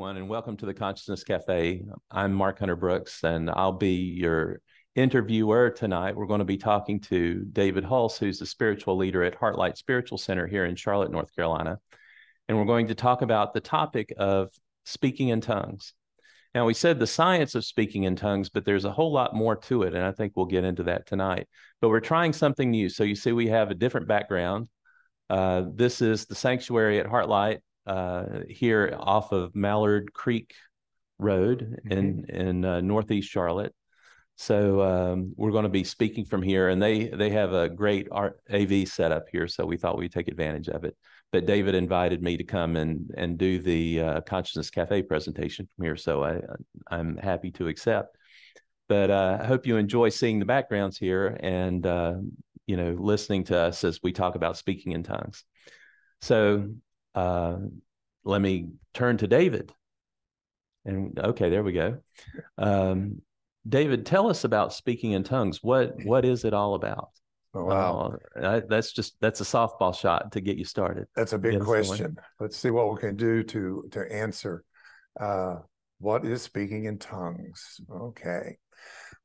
everyone, and welcome to the Consciousness Cafe. I'm Mark Hunter Brooks, and I'll be your interviewer tonight. We're going to be talking to David Hulse, who's the spiritual leader at Heartlight Spiritual Center here in Charlotte, North Carolina. And we're going to talk about the topic of speaking in tongues. Now, we said the science of speaking in tongues, but there's a whole lot more to it, and I think we'll get into that tonight. But we're trying something new. So you see, we have a different background. Uh, this is the sanctuary at Heartlight uh, here off of Mallard Creek Road mm-hmm. in in uh, Northeast Charlotte. So um, we're going to be speaking from here, and they they have a great art AV setup here. So we thought we'd take advantage of it. But David invited me to come and and do the uh, Consciousness Cafe presentation from here, so I I'm happy to accept. But uh, I hope you enjoy seeing the backgrounds here and uh, you know listening to us as we talk about speaking in tongues. So uh, let me turn to David. And okay, there we go. Um, David, tell us about speaking in tongues. What what is it all about? Oh, wow, uh, that's just that's a softball shot to get you started. That's a big question. Let's see what we can do to to answer. Uh, what is speaking in tongues? Okay.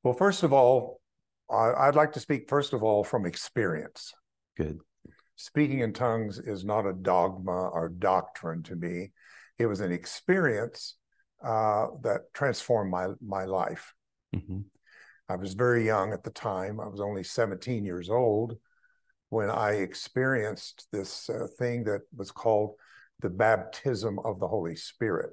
Well, first of all, I, I, would like to speak first of all from experience. Good speaking in tongues is not a dogma or doctrine to me. It was an experience uh, that transformed my my life. Mm-hmm. I was very young at the time. I was only 17 years old when I experienced this uh, thing that was called the baptism of the Holy Spirit,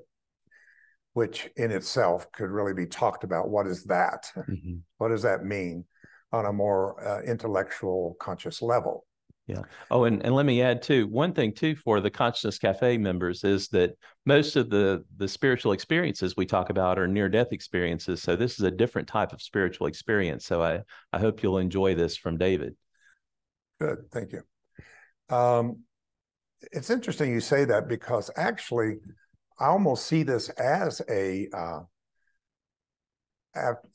which in itself could really be talked about. What is that? Mm-hmm. What does that mean on a more uh, intellectual, conscious level? Yeah. Oh, and, and let me add too, one thing too for the Consciousness Cafe members is that most of the the spiritual experiences we talk about are near death experiences. So this is a different type of spiritual experience. So I I hope you'll enjoy this from David. Good, thank you. Um, it's interesting you say that because actually, I almost see this as a uh,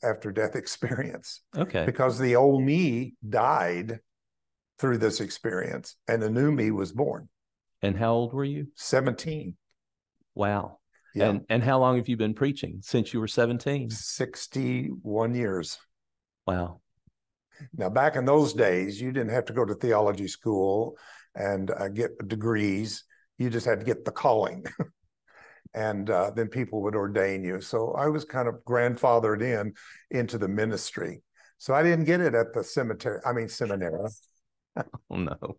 after death experience. Okay. Because the old me died through this experience, and a new me was born. And how old were you? 17. Wow. Yeah. And and how long have you been preaching since you were 17? 61 years. Wow. Now, back in those days, you didn't have to go to theology school and uh, get degrees. You just had to get the calling. and uh, then people would ordain you. So I was kind of grandfathered in into the ministry. So I didn't get it at the cemetery, I mean, seminary. oh no.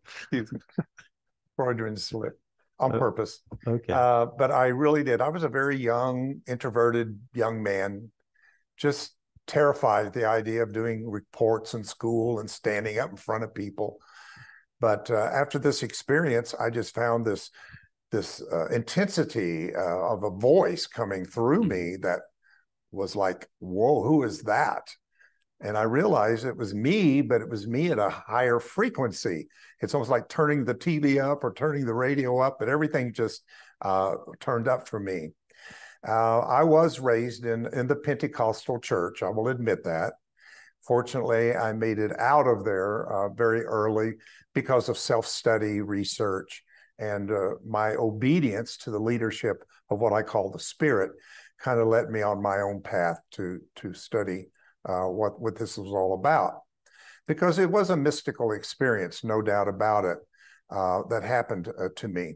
Freudian slip on oh, purpose. Okay. Uh, but I really did. I was a very young, introverted young man, just terrified at the idea of doing reports in school and standing up in front of people. But uh, after this experience, I just found this this uh, intensity uh, of a voice coming through mm. me that was like, "Whoa, who is that?" And I realized it was me, but it was me at a higher frequency. It's almost like turning the TV up or turning the radio up, but everything just uh, turned up for me. Uh, I was raised in, in the Pentecostal church, I will admit that. Fortunately, I made it out of there uh, very early because of self study, research, and uh, my obedience to the leadership of what I call the Spirit kind of led me on my own path to, to study uh, what what this was all about, because it was a mystical experience, no doubt about it, uh, that happened uh, to me.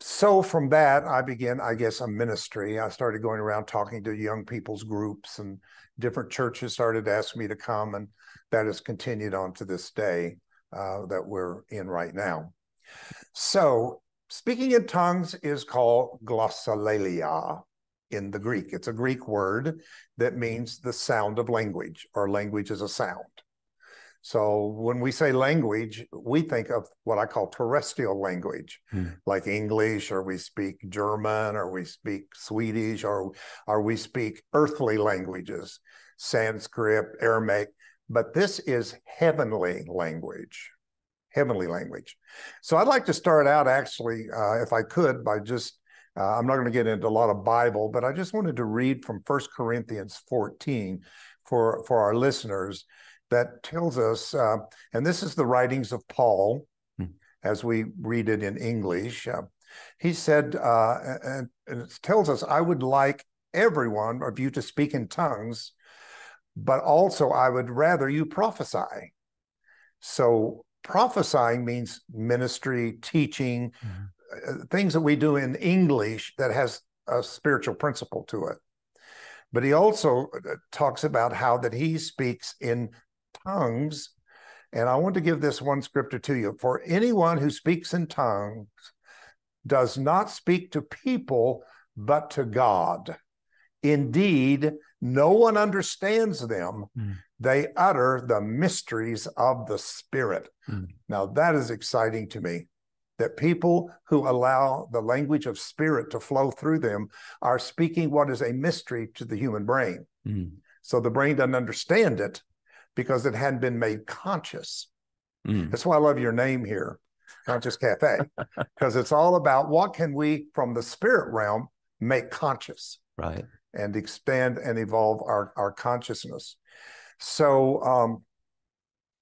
So from that, I began, I guess, a ministry. I started going around talking to young people's groups, and different churches started asking me to come, and that has continued on to this day uh, that we're in right now. So speaking in tongues is called glossolalia in the Greek. It's a Greek word that means the sound of language, or language is a sound. So when we say language, we think of what I call terrestrial language, hmm. like English, or we speak German, or we speak Swedish, or, or we speak earthly languages, Sanskrit, Aramaic. But this is heavenly language, heavenly language. So I'd like to start out actually, uh, if I could, by just uh, I'm not going to get into a lot of Bible, but I just wanted to read from First Corinthians 14 for, for our listeners that tells us, uh, and this is the writings of Paul hmm. as we read it in English. Uh, He said, uh, and, and it tells us, I would like everyone of you to speak in tongues, but also I would rather you prophesy. So prophesying means ministry, teaching, mm-hmm. Uh, things that we do in English that has a spiritual principle to it. But he also uh, talks about how that he speaks in tongues. And I want to give this one scripture to you. For anyone who speaks in tongues does not speak to people, but to God. Indeed, no one understands them. Mm. They utter the mysteries of the Spirit. Mm. Now, that is exciting to me that people who allow the language of spirit to flow through them are speaking what is a mystery to the human brain. Mm. So the brain doesn't understand it because it hadn't been made conscious. Mm. That's why I love your name here, Conscious Cafe, because it's all about what can we from the spirit realm make conscious. Right. And expand and evolve our, our consciousness. So um,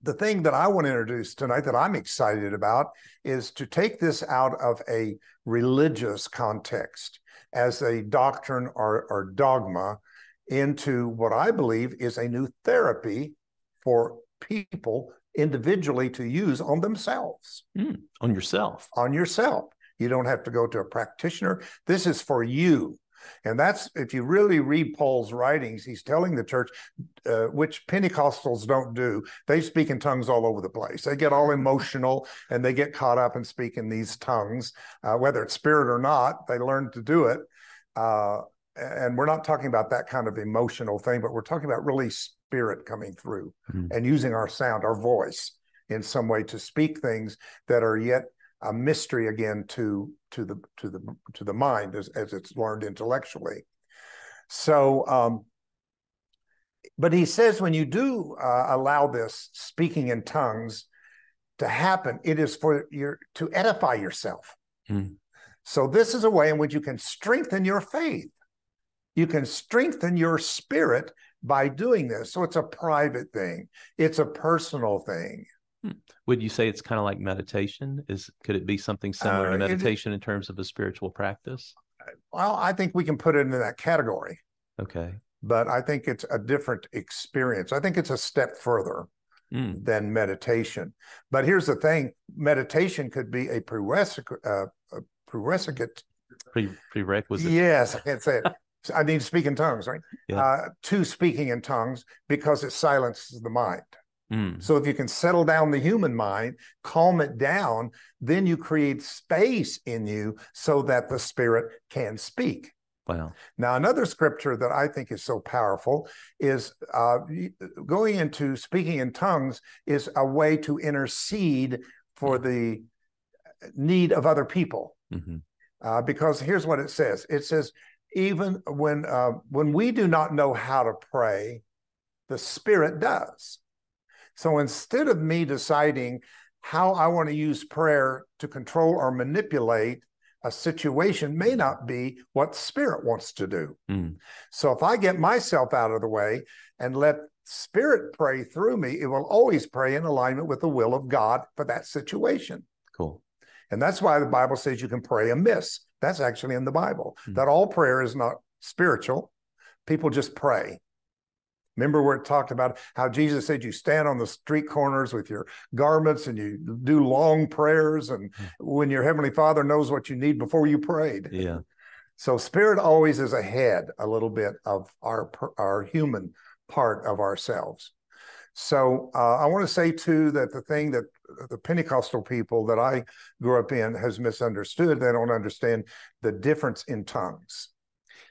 the thing that I want to introduce tonight that I'm excited about is to take this out of a religious context as a doctrine or, or dogma into what I believe is a new therapy for people individually to use on themselves. Mm, on yourself. On yourself. You don't have to go to a practitioner. This is for you. And that's, if you really read Paul's writings, he's telling the church, uh, which Pentecostals don't do, they speak in tongues all over the place. They get all emotional and they get caught up and speak in these tongues, uh, whether it's spirit or not, they learn to do it. Uh, and we're not talking about that kind of emotional thing, but we're talking about really spirit coming through mm-hmm. and using our sound, our voice in some way to speak things that are yet a mystery again to to the to the to the mind as, as it's learned intellectually. So, um, but he says when you do uh, allow this speaking in tongues to happen, it is for your to edify yourself. Mm. So this is a way in which you can strengthen your faith. You can strengthen your spirit by doing this. So it's a private thing. It's a personal thing. Hmm. Would you say it's kind of like meditation? Is could it be something similar uh, to meditation it, in terms of a spiritual practice? Well, I think we can put it into that category. Okay. But I think it's a different experience. I think it's a step further mm. than meditation. But here's the thing: meditation could be a prerequisite. Uh, a prerequisite. Pre- prerequisite. Yes, I can't say it. I need to speak in tongues, right? Yeah. Uh, to speaking in tongues because it silences the mind. Mm. So if you can settle down the human mind, calm it down, then you create space in you so that the spirit can speak. Wow. Now, another scripture that I think is so powerful is uh, going into speaking in tongues is a way to intercede for the need of other people. Mm-hmm. Uh, because here's what it says it says, even when uh, when we do not know how to pray, the Spirit does. So instead of me deciding how I want to use prayer to control or manipulate a situation may not be what spirit wants to do. Mm. So if I get myself out of the way and let spirit pray through me, it will always pray in alignment with the will of God for that situation. Cool. And that's why the Bible says you can pray amiss. That's actually in the Bible. Mm. That all prayer is not spiritual. People just pray. Remember where it talked about how Jesus said you stand on the street corners with your garments and you do long prayers, and hmm. when your heavenly Father knows what you need before you prayed. Yeah. So spirit always is ahead a little bit of our our human part of ourselves. So uh, I want to say too that the thing that the Pentecostal people that I grew up in has misunderstood. They don't understand the difference in tongues.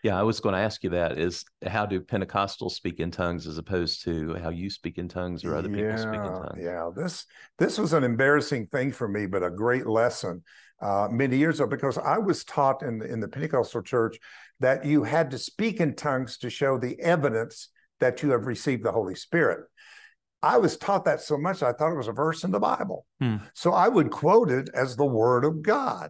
Yeah, I was going to ask you that is how do Pentecostals speak in tongues as opposed to how you speak in tongues or other yeah, people speak in tongues? Yeah, this this was an embarrassing thing for me, but a great lesson uh, many years ago because I was taught in the, in the Pentecostal church that you had to speak in tongues to show the evidence that you have received the Holy Spirit. I was taught that so much I thought it was a verse in the Bible. Hmm. So I would quote it as the word of God.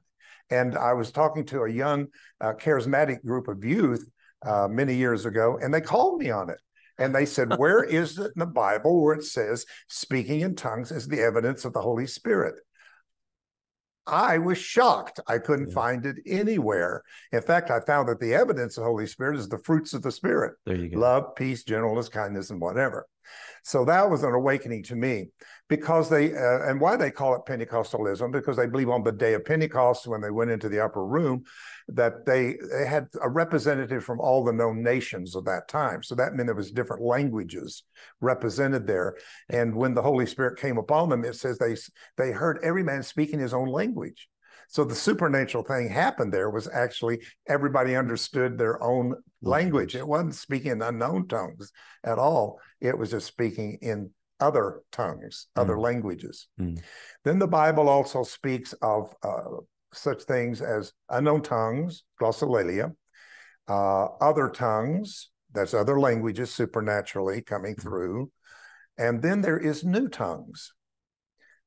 And I was talking to a young, uh, charismatic group of youth uh, many years ago, and they called me on it. And they said, Where is it in the Bible where it says speaking in tongues is the evidence of the Holy Spirit? I was shocked. I couldn't Yeah. find it anywhere. In fact, I found that the evidence of the Holy Spirit is the fruits of the Spirit There you go. love, peace, gentleness, kindness, and whatever. So that was an awakening to me because they, uh, and why they call it Pentecostalism, because they believe on the day of Pentecost, when they went into the upper room, that they, they had a representative from all the known nations of that time. So that meant there was different languages represented there. And when the Holy Spirit came upon them, it says they, they heard every man speaking his own language. So the supernatural thing happened there was actually everybody understood their own language. It wasn't speaking in unknown tongues at all. It was just speaking in other tongues, other Mm. languages. Mm. Then the Bible also speaks of uh, such things as unknown tongues, glossolalia, uh, other tongues, that's other languages supernaturally coming through. And then there is new tongues.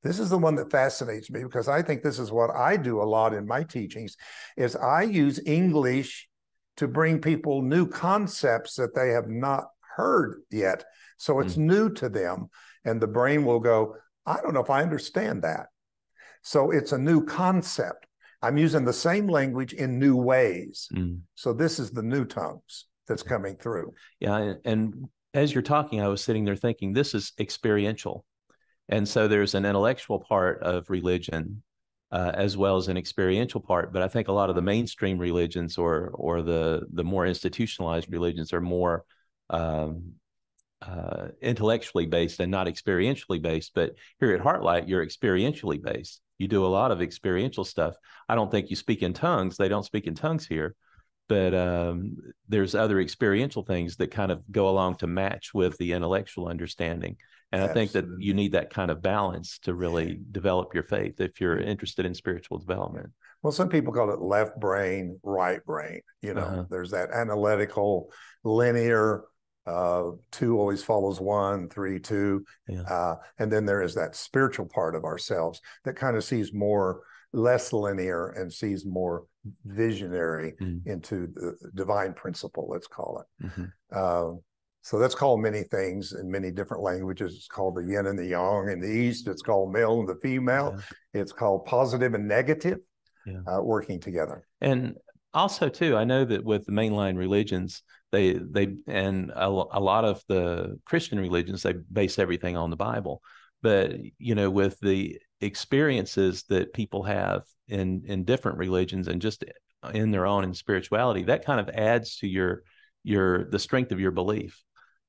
This is the one that fascinates me because I think this is what I do a lot in my teachings is I use English to bring people new concepts that they have not heard yet. So it's new to them and the brain will go, I don't know if I understand that. So it's a new concept. I'm using the same language in new ways. Mm. So this is the new tongues that's coming through. Yeah, and, and as you're talking, I was sitting there thinking this is experiential, and so there's an intellectual part of religion uh, as well as an experiential part. But I think a lot of the mainstream religions or or the the more institutionalized religions are more um, uh, intellectually based and not experientially based. But here at Heartlight, you're experientially based. You do a lot of experiential stuff. I don't think you speak in tongues. They don't speak in tongues here but um, there's other experiential things that kind of go along to match with the intellectual understanding. And I think that you need that kind of balance to really develop your faith if you're interested in spiritual development. Well, some people call it left brain, right brain. You know, Uh-huh. there's that analytical, linear, uh, two always follows one, three, two. Yeah. Uh, and then there is that spiritual part of ourselves that kind of sees more, less linear and sees more visionary Mm. into the divine principle, let's call it. Mhm. Uh, so that's called many things in many different languages. It's called the yin and the yang in the East. It's called male and the female. It's called positive and negative Yeah. uh, working together. And also too, I know that with the mainline religions, they they and a, a lot of the Christian religions they base everything on the Bible. But you know, with the experiences that people have in in different religions and just in their own in spirituality, that kind of adds to your your the strength of your belief.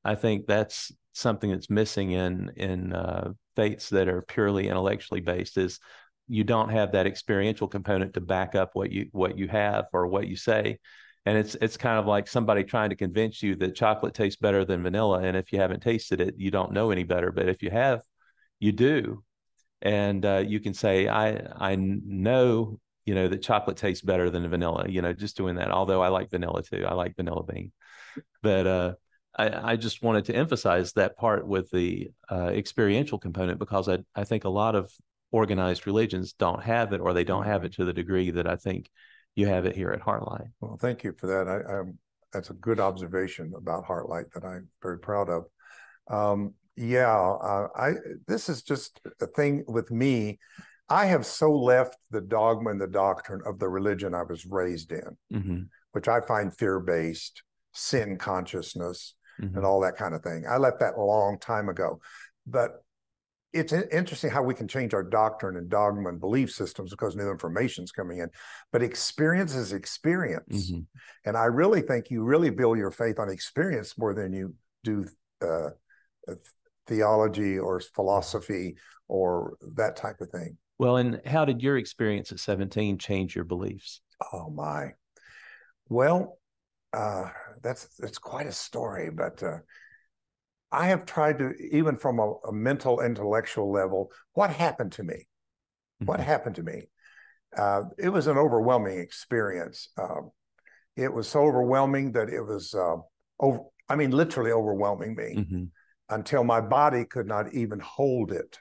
I think that's something that's missing in in uh, faiths that are purely intellectually based is you don't have that experiential component to back up what you what you have or what you say. And it's it's kind of like somebody trying to convince you that chocolate tastes better than vanilla. And if you haven't tasted it you don't know any better. But if you have you do. And uh, you can say i i know you know that chocolate tastes better than vanilla you know just doing that. Although i like vanilla too. I like vanilla bean. But uh I, I just wanted to emphasize that part with the uh, experiential component because I, I think a lot of organized religions don't have it or they don't have it to the degree that I think you have it here at Heartlight. Well, thank you for that. I, I'm, that's a good observation about Heartlight that I'm very proud of. Um, yeah, uh, I this is just a thing with me. I have so left the dogma and the doctrine of the religion I was raised in, hmm which I find fear based, sin consciousness, hmm and all that kind of thing. I left that a long time ago. But it's interesting how we can change our doctrine and dogma and belief systems because new information's coming in. But experience is experience. hmm And I really think you really build your faith on experience more than you do uh, uh, theology or philosophy or that type of thing. Well, and how did your experience at 17 change your beliefs? Oh my. Well, uh, that's that's quite a story, but uh, I have tried to even from a, a mental intellectual level. What happened to me? What Mhm. happened to me? Uh, it was an overwhelming experience. Um, it was so overwhelming that it was uh, over. I mean, literally overwhelming me Mhm. until my body could not even hold it.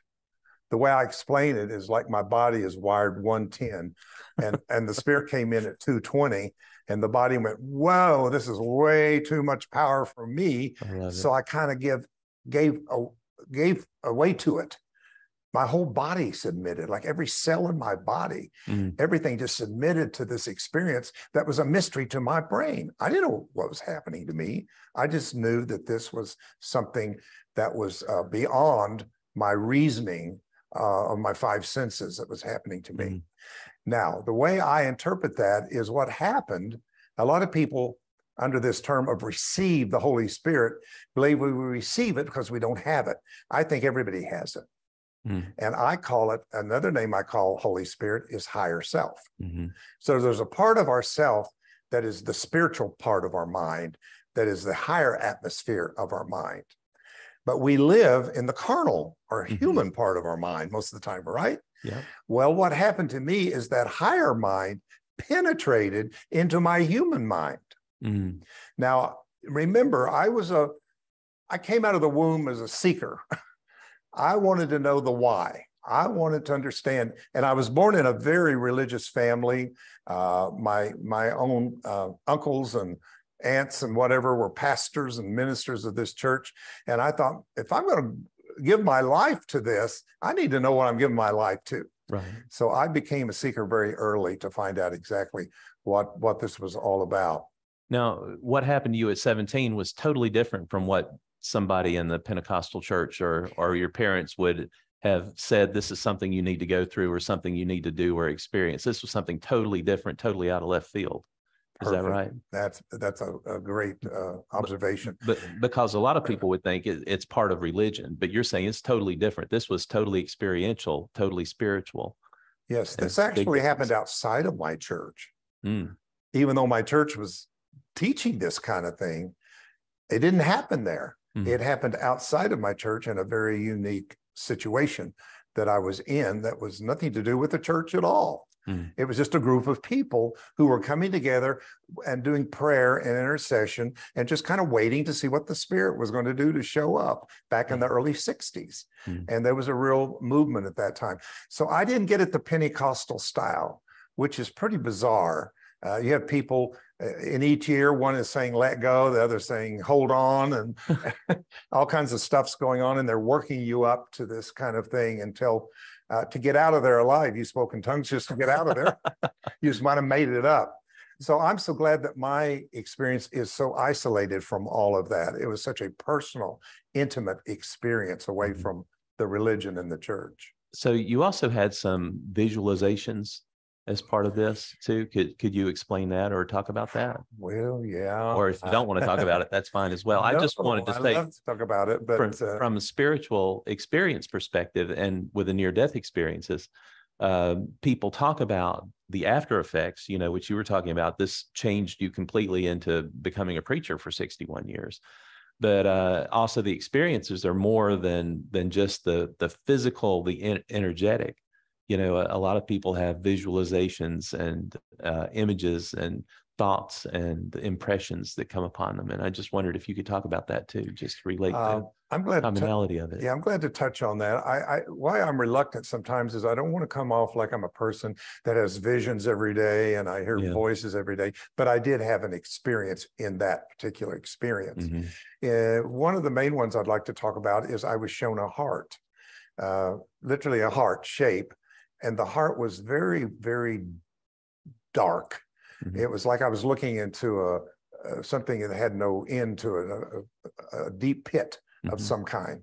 The way I explain it is like my body is wired 110 and and the spirit came in at 220 and the body went, "Whoa, this is way too much power for me." I So I kind of give gave a, gave away to it. my whole body submitted, like every cell in my body, Mhm. everything just submitted to this experience that was a mystery to my brain. I didn't know what was happening to me. I just knew that this was something that was uh, beyond my reasoning uh, of my five senses that was happening to me. Mhm. Now, the way I interpret that is what happened. A lot of people, under this term of receive the Holy Spirit, believe we receive it because we don't have it. I think everybody has it. Mhm. And I call it another name I call Holy Spirit is higher self. Mhm. So there's a part of ourself that is the spiritual part of our mind, that is the higher atmosphere of our mind. But we live in the carnal or Mhm. human part of our mind most of the time, right? Yeah. Well, what happened to me is that higher mind penetrated into my human mind. Mhm. Now, remember, I was a, I came out of the womb as a seeker. I wanted to know the why. I wanted to understand, and I was born in a very religious family. Uh, my my own uh, uncles and aunts and whatever were pastors and ministers of this church, and I thought if I'm going to give my life to this, I need to know what I'm giving my life to. Right. So I became a seeker very early to find out exactly what what this was all about. Now, what happened to you at 17 was totally different from what somebody in the Pentecostal church or or your parents would have said this is something you need to go through or something you need to do or experience. This was something totally different, totally out of left field. Is that right? That's that's a, a great uh, observation. But because a lot of people would think it, it's part of religion, but you're saying it's totally different. This was totally experiential, totally spiritual. Yes, this actually happened outside of my church. Mm, Even though my church was teaching this kind of thing, it didn't happen there. Mhm. It happened outside of my church in a very unique situation that I was in that was nothing to do with the church at all. Mm. It was just a group of people who were coming together and doing prayer and intercession and just kind of waiting to see what the Spirit was going to do to show up back in the early 60s. Mm. And there was a real movement at that time. So I didn't get it the Pentecostal style, which is pretty bizarre. Uh, you have people uh, in each year, one is saying let go, the other saying hold on, and all kinds of stuff's going on, and they're working you up to this kind of thing until uh, to get out of there alive. You spoke in tongues just to get out of there. you just might have made it up. So I'm so glad that my experience is so isolated from all of that. It was such a personal, intimate experience away Mhm. from the religion and the church. So you also had some visualizations as part of this too. Could could you explain that or talk about that? Well, yeah. Or if you don't want to talk about it, that's fine as well. I just wanted to No, I say love to talk about it, but from, uh, from a spiritual experience perspective and with the near death experiences, um, people talk about the after effects, you know, which you were talking about. This changed you completely into becoming a preacher for 61 years. But uh, also the experiences are more than than just the the physical, the en- energetic. You know, a, a lot of people have visualizations and uh, images and thoughts and impressions that come upon them. And I just wondered if you could talk about that too, just relate uh, the I'm glad to commonality of it. Yeah, I'm glad to touch on that. I, I why I'm reluctant sometimes is I don't want to come off like I'm a person that has visions every day and I hear Yeah. voices every day, but I did have an experience in that particular experience. Mhm. Uh, one of the main ones I'd like to talk about is I was shown a heart, uh, literally a heart shape, and the heart was very, very dark. Mhm. It was like I was looking into a, uh, something that had no end to it, a, a, deep pit of Mhm. some kind.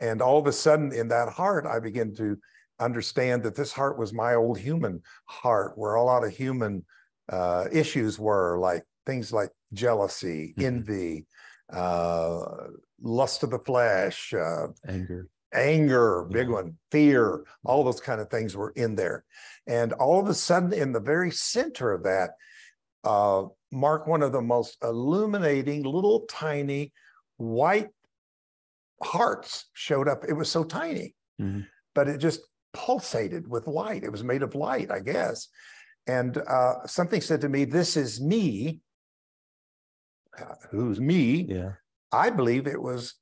And all of a sudden, in that heart, I began to understand that this heart was my old human heart, where a lot of human uh, issues were, like things like jealousy, Mhm. envy, uh, lust of the flesh, uh, Anger. Anger, big one, fear, all those kind of things were in there. And all of a sudden, in the very center of that, uh, Mark, one of the most illuminating little tiny white hearts showed up. It was so tiny, Mhm. but it just pulsated with light. It was made of light, I guess. And uh, something said to me, This is me. Uh, who's me? Yeah. I believe it was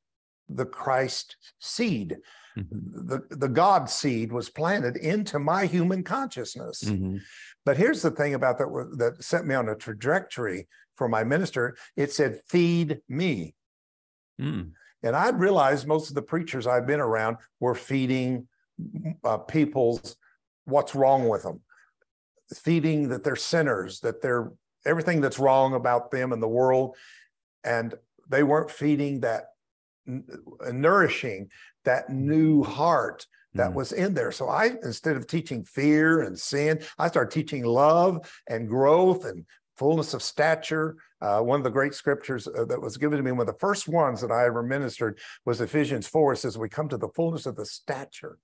the Christ seed. Mhm. The, the God seed was planted into my human consciousness. Mhm. But here's the thing about that that set me on a trajectory for my minister. It said, feed me. Mm. And I'd realized most of the preachers I've been around were feeding uh, people's what's wrong with them, feeding that they're sinners, that they're everything that's wrong about them and the world, and they weren't feeding that nourishing that new heart that mm. was in there. So I, instead of teaching fear and sin, I started teaching love and growth and fullness of stature. Uh, one of the great scriptures uh, that was given to me, one of the first ones that I ever ministered was Ephesians 4. It says, We come to the fullness of the stature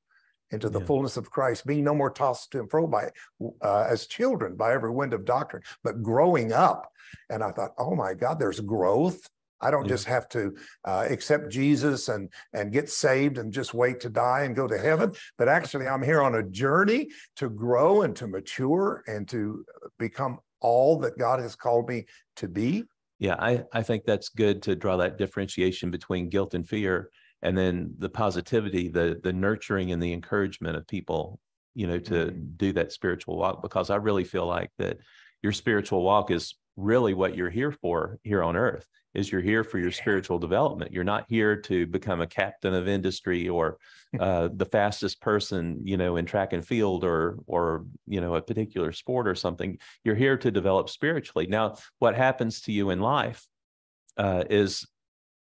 into the yeah. fullness of Christ, being no more tossed to and fro by uh, as children by every wind of doctrine, but growing up. And I thought, oh my God, there's growth I don't yeah. just have to uh, accept Jesus and and get saved and just wait to die and go to heaven, but actually I'm here on a journey to grow and to mature and to become all that God has called me to be. Yeah, I, I think that's good to draw that differentiation between guilt and fear and then the positivity, the the nurturing and the encouragement of people, you know, to mm-hmm. do that spiritual walk because I really feel like that your spiritual walk is really what you're here for here on earth is you're here for your spiritual development. You're not here to become a captain of industry or uh, the fastest person, you know, in track and field or or you know a particular sport or something. You're here to develop spiritually. Now, what happens to you in life uh, is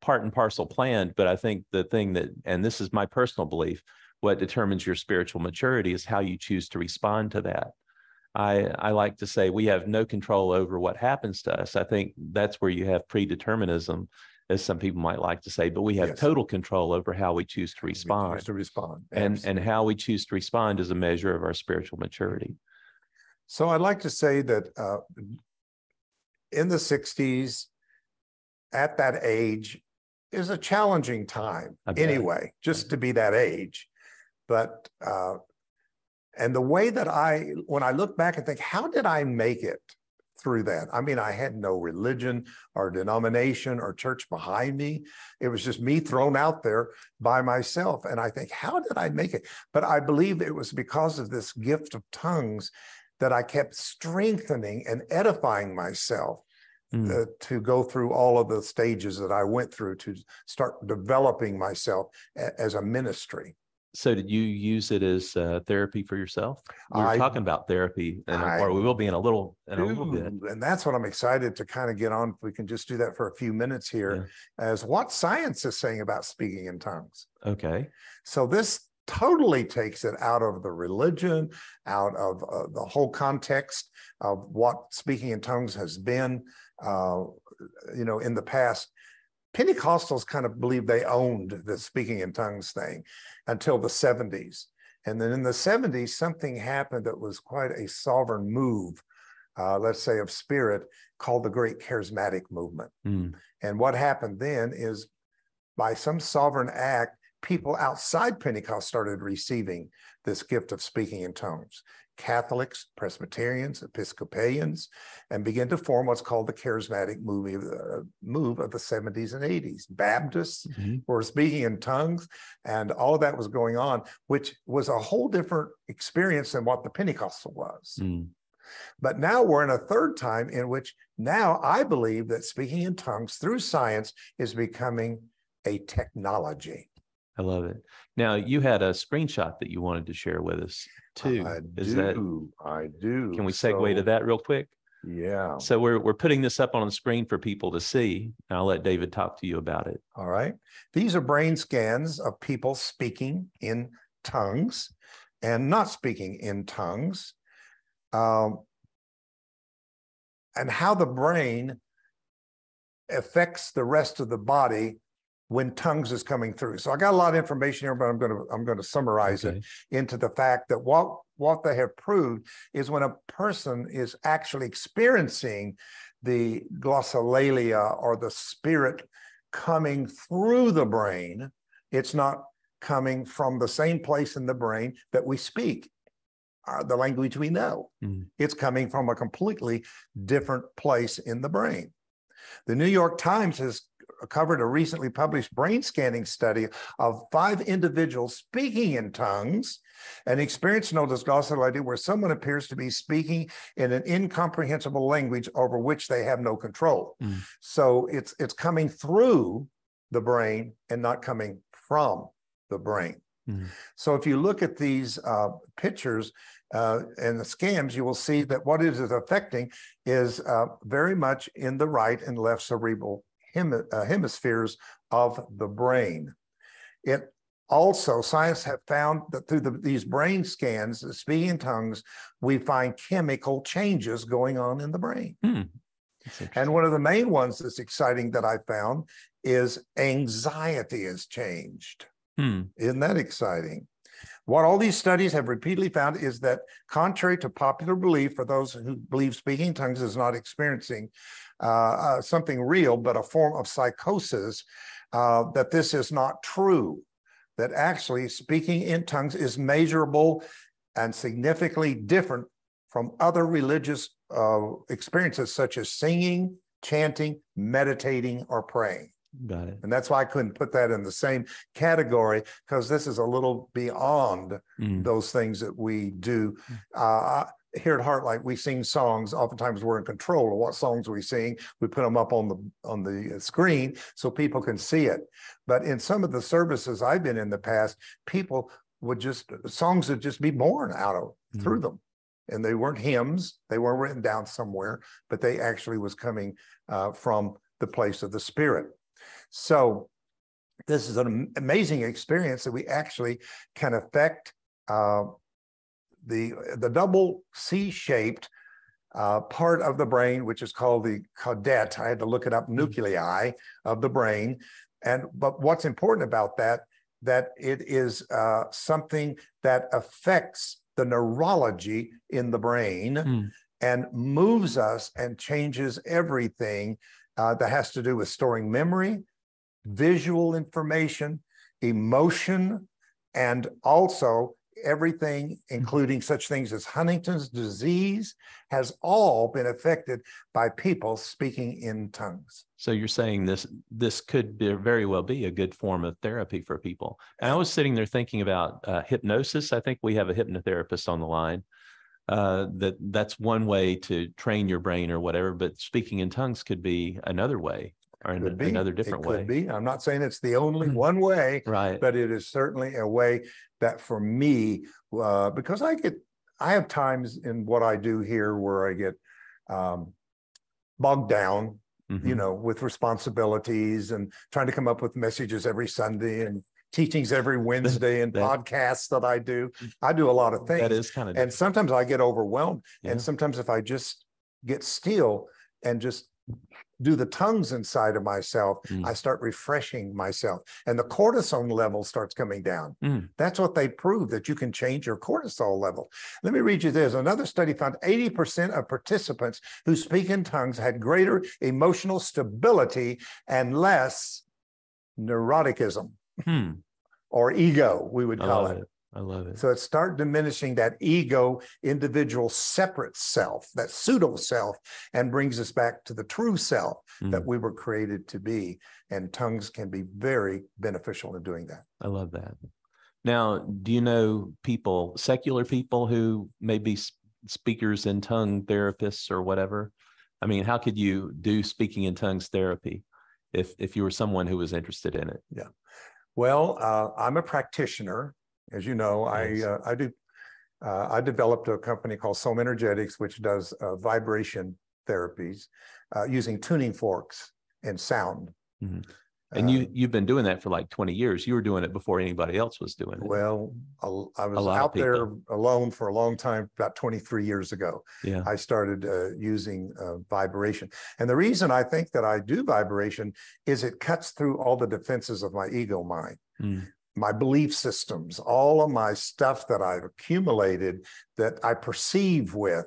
part and parcel planned. But I think the thing that, and this is my personal belief, what determines your spiritual maturity is how you choose to respond to that. I, I like to say we have no control over what happens to us. I think that's where you have predeterminism, as some people might like to say, but we have yes. total control over how we choose to respond. Choose to respond. And, and how we choose to respond is a measure of our spiritual maturity. So I'd like to say that uh, in the 60s, at that age, is a challenging time anyway, just to be that age. But uh, and the way that I, when I look back and think, how did I make it through that? I mean, I had no religion or denomination or church behind me. It was just me thrown out there by myself. And I think, how did I make it? But I believe it was because of this gift of tongues that I kept strengthening and edifying myself. Mm. Uh, to go through all of the stages that I went through to start developing myself a, as a ministry. So, did you use it as uh, therapy for yourself? We were I, talking about therapy, and I, or we will be in a little, in a little bit. And that's what I'm excited to kind of get on. If we can just do that for a few minutes here, yeah. as what science is saying about speaking in tongues. Okay. So this totally takes it out of the religion, out of uh, the whole context of what speaking in tongues has been, uh, you know, in the past. Pentecostals kind of believe they owned the speaking in tongues thing until the 70s. And then in the 70s, something happened that was quite a sovereign move, uh, let's say, of spirit called the Great Charismatic Movement. Mm. And what happened then is by some sovereign act, people outside Pentecost started receiving this gift of speaking in tongues. Catholics, Presbyterians, Episcopalians, and begin to form what's called the charismatic movie, uh, move of the 70s and 80s. Baptists mm-hmm. were speaking in tongues, and all of that was going on, which was a whole different experience than what the Pentecostal was. Mm. But now we're in a third time in which now I believe that speaking in tongues through science is becoming a technology. I love it. Now you had a screenshot that you wanted to share with us too. I Is do. That, I do. Can we segue so, to that real quick? Yeah. So we're we're putting this up on the screen for people to see. I'll let David talk to you about it. All right. These are brain scans of people speaking in tongues and not speaking in tongues, um, and how the brain affects the rest of the body when tongues is coming through. So I got a lot of information here, but I'm going to I'm going to summarize okay. it into the fact that what what they have proved is when a person is actually experiencing the glossolalia or the spirit coming through the brain, it's not coming from the same place in the brain that we speak. Uh, the language we know. Mm. It's coming from a completely different place in the brain. The New York Times has covered a recently published brain scanning study of five individuals speaking in tongues, an experience known as glossolalia, where someone appears to be speaking in an incomprehensible language over which they have no control. Mm. So it's it's coming through the brain and not coming from the brain. Mm. So if you look at these uh, pictures uh, and the scans, you will see that what it is affecting is uh, very much in the right and left cerebral hem- uh, hemispheres of the brain. It also, science have found that through the, these brain scans, the speaking in tongues, we find chemical changes going on in the brain. Hmm. And one of the main ones that's exciting that I found is anxiety has changed. Hmm. Isn't that exciting? What all these studies have repeatedly found is that, contrary to popular belief, for those who believe speaking tongues is not experiencing uh, uh, something real, but a form of psychosis, uh, that this is not true. That actually speaking in tongues is measurable and significantly different from other religious uh, experiences, such as singing, chanting, meditating, or praying. Got it. And that's why I couldn't put that in the same category because this is a little beyond mm. those things that we do. Mm. Uh, here at Heartlight, we sing songs. Oftentimes, we're in control of what songs we sing. We put them up on the on the uh, screen so people can see it. But in some of the services I've been in the past, people would just songs would just be born out of mm. through them and they weren't hymns they weren't written down somewhere but they actually was coming uh, from the place of the spirit so this is an amazing experience that we actually can affect uh, the the double C-shaped uh, part of the brain, which is called the caudate. I had to look it up, hmm. nuclei of the brain. And but what's important about that that it is uh, something that affects the neurology in the brain mm. and moves us and changes everything uh, that has to do with storing memory, visual information, emotion, and also everything, including such things as Huntington's disease, has all been affected by people speaking in tongues. So you're saying this this could be, very well be a good form of therapy for people. And I was sitting there thinking about uh, hypnosis. I think we have a hypnotherapist on the line. Uh, that that's one way to train your brain or whatever. But speaking in tongues could be another way or another different it way. Could be. I'm not saying it's the only mm. one way, right? But it is certainly a way that for me, uh, because I get, I have times in what I do here where I get um, bogged down, mm-hmm. you know, with responsibilities and trying to come up with messages every Sunday and teachings every Wednesday and that, podcasts that I do. I do a lot of things. That is kind of, and sometimes I get overwhelmed. Yeah. And sometimes if I just get still and just do the tongues inside of myself, mm. I start refreshing myself and the cortisol level starts coming down. Mm. That's what they prove that you can change your cortisol level. Let me read you this. Another study found 80% of participants who speak in tongues had greater emotional stability and less neuroticism hmm. or ego, we would call it. it. I love it. So it start diminishing that ego, individual, separate self, that pseudo self, and brings us back to the true self mm. that we were created to be. And tongues can be very beneficial in doing that. I love that. Now, do you know people, secular people who may be speakers in tongue therapists or whatever? I mean, how could you do speaking in tongues therapy if if you were someone who was interested in it? Yeah. Well, uh, I'm a practitioner as you know, I uh, I do uh, I developed a company called SomaEnergetics, which does uh, vibration therapies uh, using tuning forks and sound. Mm-hmm. And you um, you've been doing that for like 20 years. You were doing it before anybody else was doing it. Well, I was out there alone for a long time, about 23 years ago. Yeah. I started uh, using uh, vibration. And the reason I think that I do vibration is it cuts through all the defenses of my ego mind. Mm my belief systems, all of my stuff that I've accumulated that I perceive with,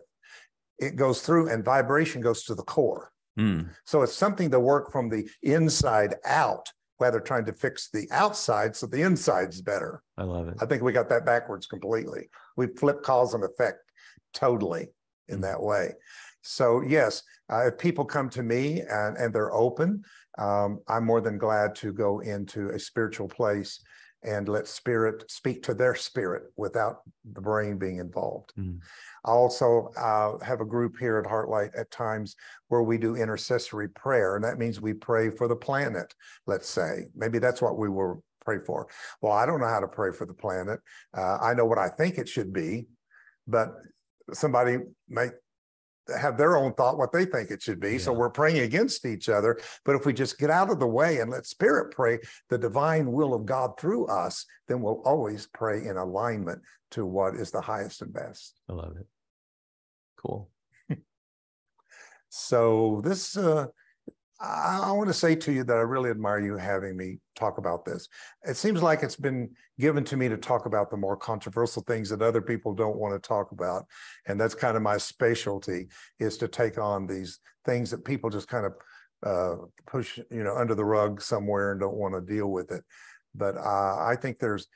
it goes through and vibration goes to the core. Mm. So it's something to work from the inside out, rather trying to fix the outside so the inside's better. I love it. I think we got that backwards completely. We flip cause and effect totally in mm. that way. So yes, uh, if people come to me and, and they're open, um, I'm more than glad to go into a spiritual place and let spirit speak to their spirit without the brain being involved. Mm. I also uh, have a group here at Heartlight at times where we do intercessory prayer, and that means we pray for the planet, let's say. Maybe that's what we were pray for? Well, I don't know how to pray for the planet. Uh, I know what I think it should be, but somebody may have their own thought what they think it should be. Yeah. So we're praying against each other. But if we just get out of the way and let Spirit pray the divine will of God through us, then we'll always pray in alignment to what is the highest and best. I love it. Cool. so this uh, I, I want to say to you that I really admire you having me talk about this. It seems like it's been given to me to talk about the more controversial things that other people don't want to talk about. And that's kind of my specialty is to take on these things that people just kind of uh, push, you know, under the rug somewhere and don't want to deal with it. But uh, I think there's,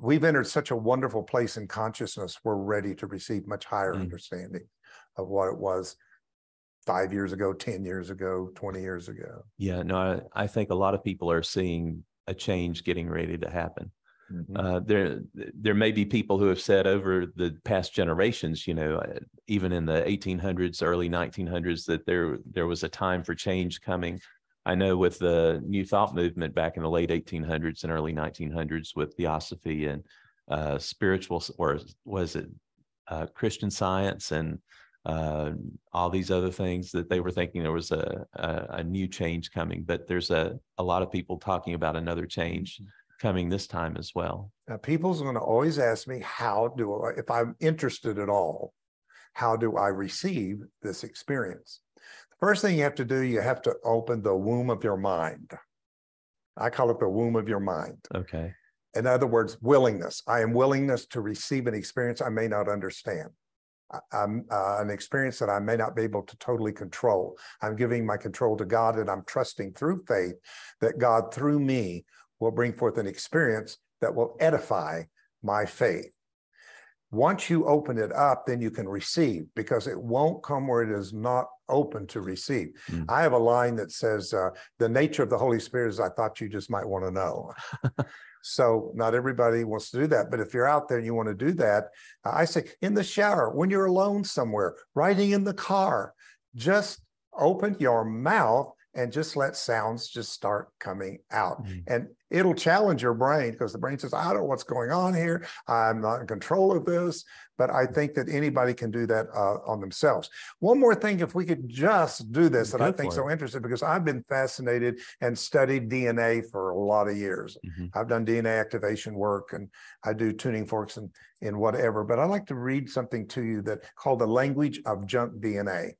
we've entered such a wonderful place in consciousness. We're ready to receive much higher mm. understanding of what it was five years ago, 10 years ago, 20 years ago. Yeah, no, I, I think a lot of people are seeing a change getting ready to happen. Mm-hmm. Uh, there, there may be people who have said over the past generations, you know, uh, even in the 1800s, early 1900s, that there there was a time for change coming. I know with the New Thought movement back in the late 1800s and early 1900s with Theosophy and uh, spiritual, or was it uh, Christian Science and uh, all these other things that they were thinking there was a, a, a, new change coming, but there's a, a lot of people talking about another change mm-hmm. coming this time as well. Now, people's going to always ask me, how do I, if I'm interested at all, how do I receive this experience? The first thing you have to do, you have to open the womb of your mind. I call it the womb of your mind. Okay. In other words, willingness. I am willingness to receive an experience I may not understand. I'm uh, an experience that I may not be able to totally control. I'm giving my control to God and I'm trusting through faith that God through me will bring forth an experience that will edify my faith. Once you open it up, then you can receive because it won't come where it is not open to receive. Mm. I have a line that says, uh, The nature of the Holy Spirit is I thought you just might want to know. So not everybody wants to do that. But if you're out there and you want to do that, I say in the shower, when you're alone somewhere, riding in the car, just open your mouth and just let sounds just start coming out. Mm-hmm. And it'll challenge your brain because the brain says, I don't know what's going on here. I'm not in control of this. But I think that anybody can do that uh, on themselves. One more thing, if we could just do this, that I think so interesting, because I've been fascinated and studied DNA for a lot of years. Mm-hmm. I've done DNA activation work and I do tuning forks and in whatever. But I'd like to read something to you that called the language of junk DNA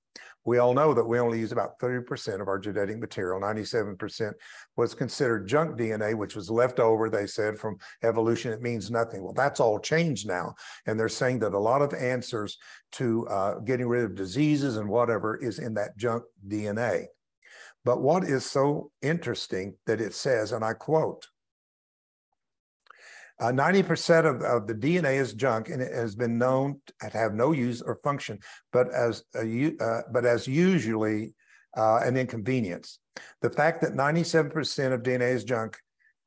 we all know that we only use about 30% of our genetic material. 97% was considered junk DNA, which was left over, they said, from evolution. It means nothing. Well, that's all changed now. And they're saying that a lot of answers to uh, getting rid of diseases and whatever is in that junk DNA. But what is so interesting that it says, and I quote, uh, 90% of, of the DNA is junk and it has been known to have no use or function, but as, a, uh, but as usually uh, an inconvenience. The fact that 97% of DNA is junk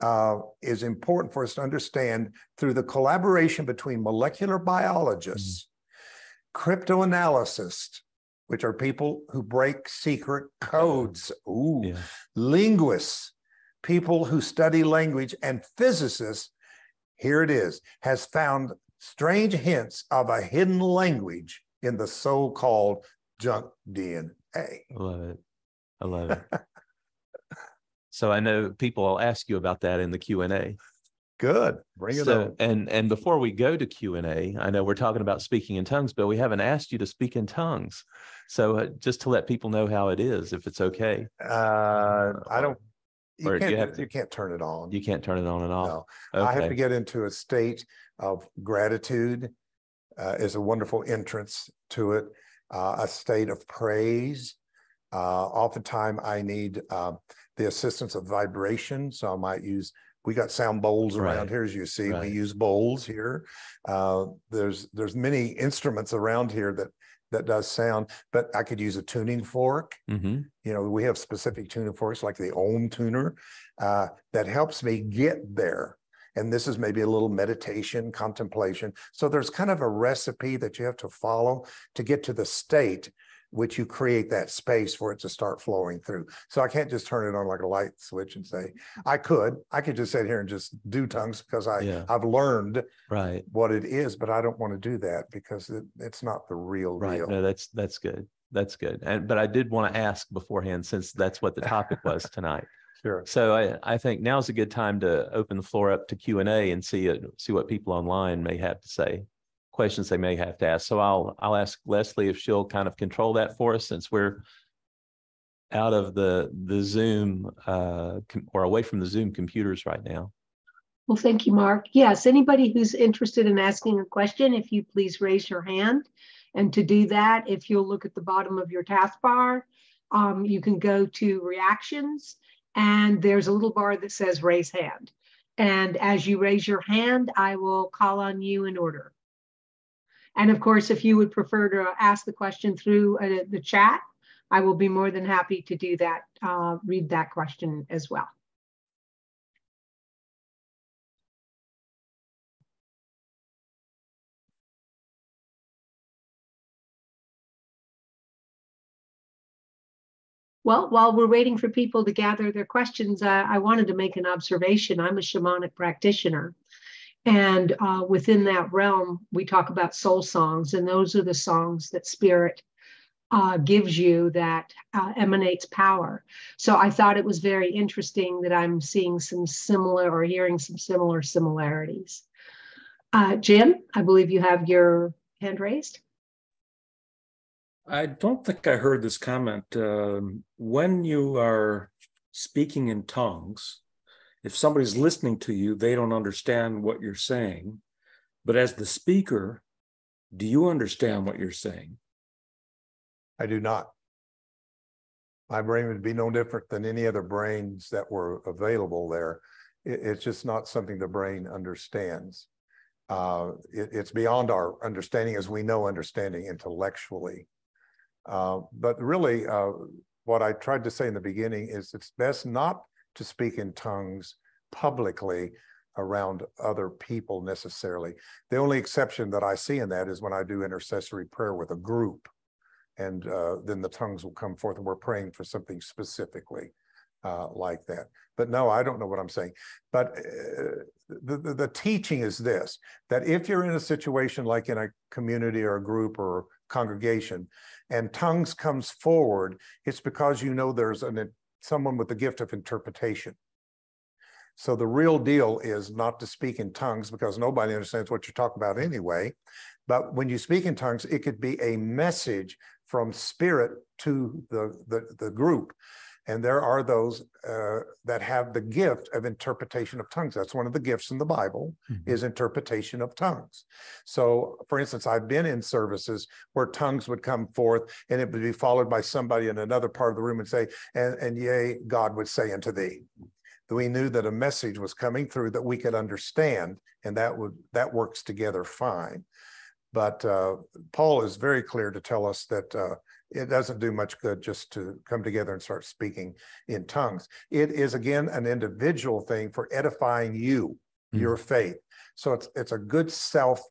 uh, is important for us to understand through the collaboration between molecular biologists, mm-hmm. cryptanalysts, which are people who break secret codes, ooh, yeah. linguists, people who study language, and physicists here it is, has found strange hints of a hidden language in the so called junk DNA. I love it. I love it. so I know people will ask you about that in the Q&A. Good. Bring it so, on. And and before we go to Q&A, I know we're talking about speaking in tongues, but we haven't asked you to speak in tongues. So uh, just to let people know how it is, if it's okay. Uh, I don't you can't, you, have, you can't turn it on. You can't turn it on and off. No. I have to get into a state of gratitude uh, is a wonderful entrance to it, uh, a state of praise. Uh, oftentimes I need uh, the assistance of vibration. So I might use, we got sound bowls around right. here, as you see, right. we use bowls here. Uh, there's, there's many instruments around here that that does sound, but I could use a tuning fork. Mm-hmm. You know, we have specific tuning forks like the Ohm tuner uh, that helps me get there. And this is maybe a little meditation, contemplation. So there's kind of a recipe that you have to follow to get to the state which you create that space for it to start flowing through. So I can't just turn it on like a light switch and say, I could, I could just sit here and just do tongues because I, Yeah. I've learned Right. what it is, but I don't want to do that because it, it's not the real Right. deal. No, that's that's good. That's good. And but I did want to ask beforehand since that's what the topic was tonight. Sure. So I, I think now's a good time to open the floor up to Q and A and see it, see what people online may have to say, questions they may have to ask. So I'll I'll ask Leslie if she'll kind of control that for us since we're out of the the Zoom uh, com- or away from the Zoom computers right now. Well, thank you, Mark. Yes, anybody who's interested in asking a question, if you please raise your hand. And to do that, if you'll look at the bottom of your taskbar, um, you can go to reactions and there's a little bar that says raise hand. And as you raise your hand, I will call on you in order. And of course, if you would prefer to ask the question through uh, the chat, I will be more than happy to do that, uh, read that question as well. Well, while we're waiting for people to gather their questions, uh, I wanted to make an observation. I'm a shamanic practitioner. And uh, within that realm, we talk about soul songs, and those are the songs that spirit uh, gives you that uh, emanates power. So I thought it was very interesting that I'm seeing some similar or hearing some similar similarities. Uh, Jim, I believe you have your hand raised. I don't think I heard this comment. Um, when you are speaking in tongues, if somebody's listening to you, they don't understand what you're saying. But as the speaker, do you understand what you're saying? I do not. My brain would be no different than any other brains that were available there. It's just not something the brain understands. Uh, it, it's beyond our understanding as we know understanding intellectually. Uh, but really, uh, what I tried to say in the beginning is it's best not to speak in tongues publicly around other people necessarily. The only exception that I see in that is when I do intercessory prayer with a group and uh, then the tongues will come forth and we're praying for something specifically uh, like that. But no, I don't know what I'm saying. But uh, the, the, the teaching is this, that if you're in a situation like in a community or a group or congregation and tongues comes forward, it's because you know there's an, someone with the gift of interpretation. So the real deal is not to speak in tongues because nobody understands what you're talking about anyway. But when you speak in tongues, it could be a message from spirit to the, the, the group. And there are those uh, that have the gift of interpretation of tongues. That's one of the gifts in the Bible Mhm. is interpretation of tongues. So, for instance, I've been in services where tongues would come forth and it would be followed by somebody in another part of the room and say, and, and yea, God would say unto thee. We knew that a message was coming through that we could understand, and that would that works together fine. But uh, Paul is very clear to tell us that uh, it doesn't do much good just to come together and start speaking in tongues. It is again an individual thing for edifying you, Mm. your faith. So it's it's a good self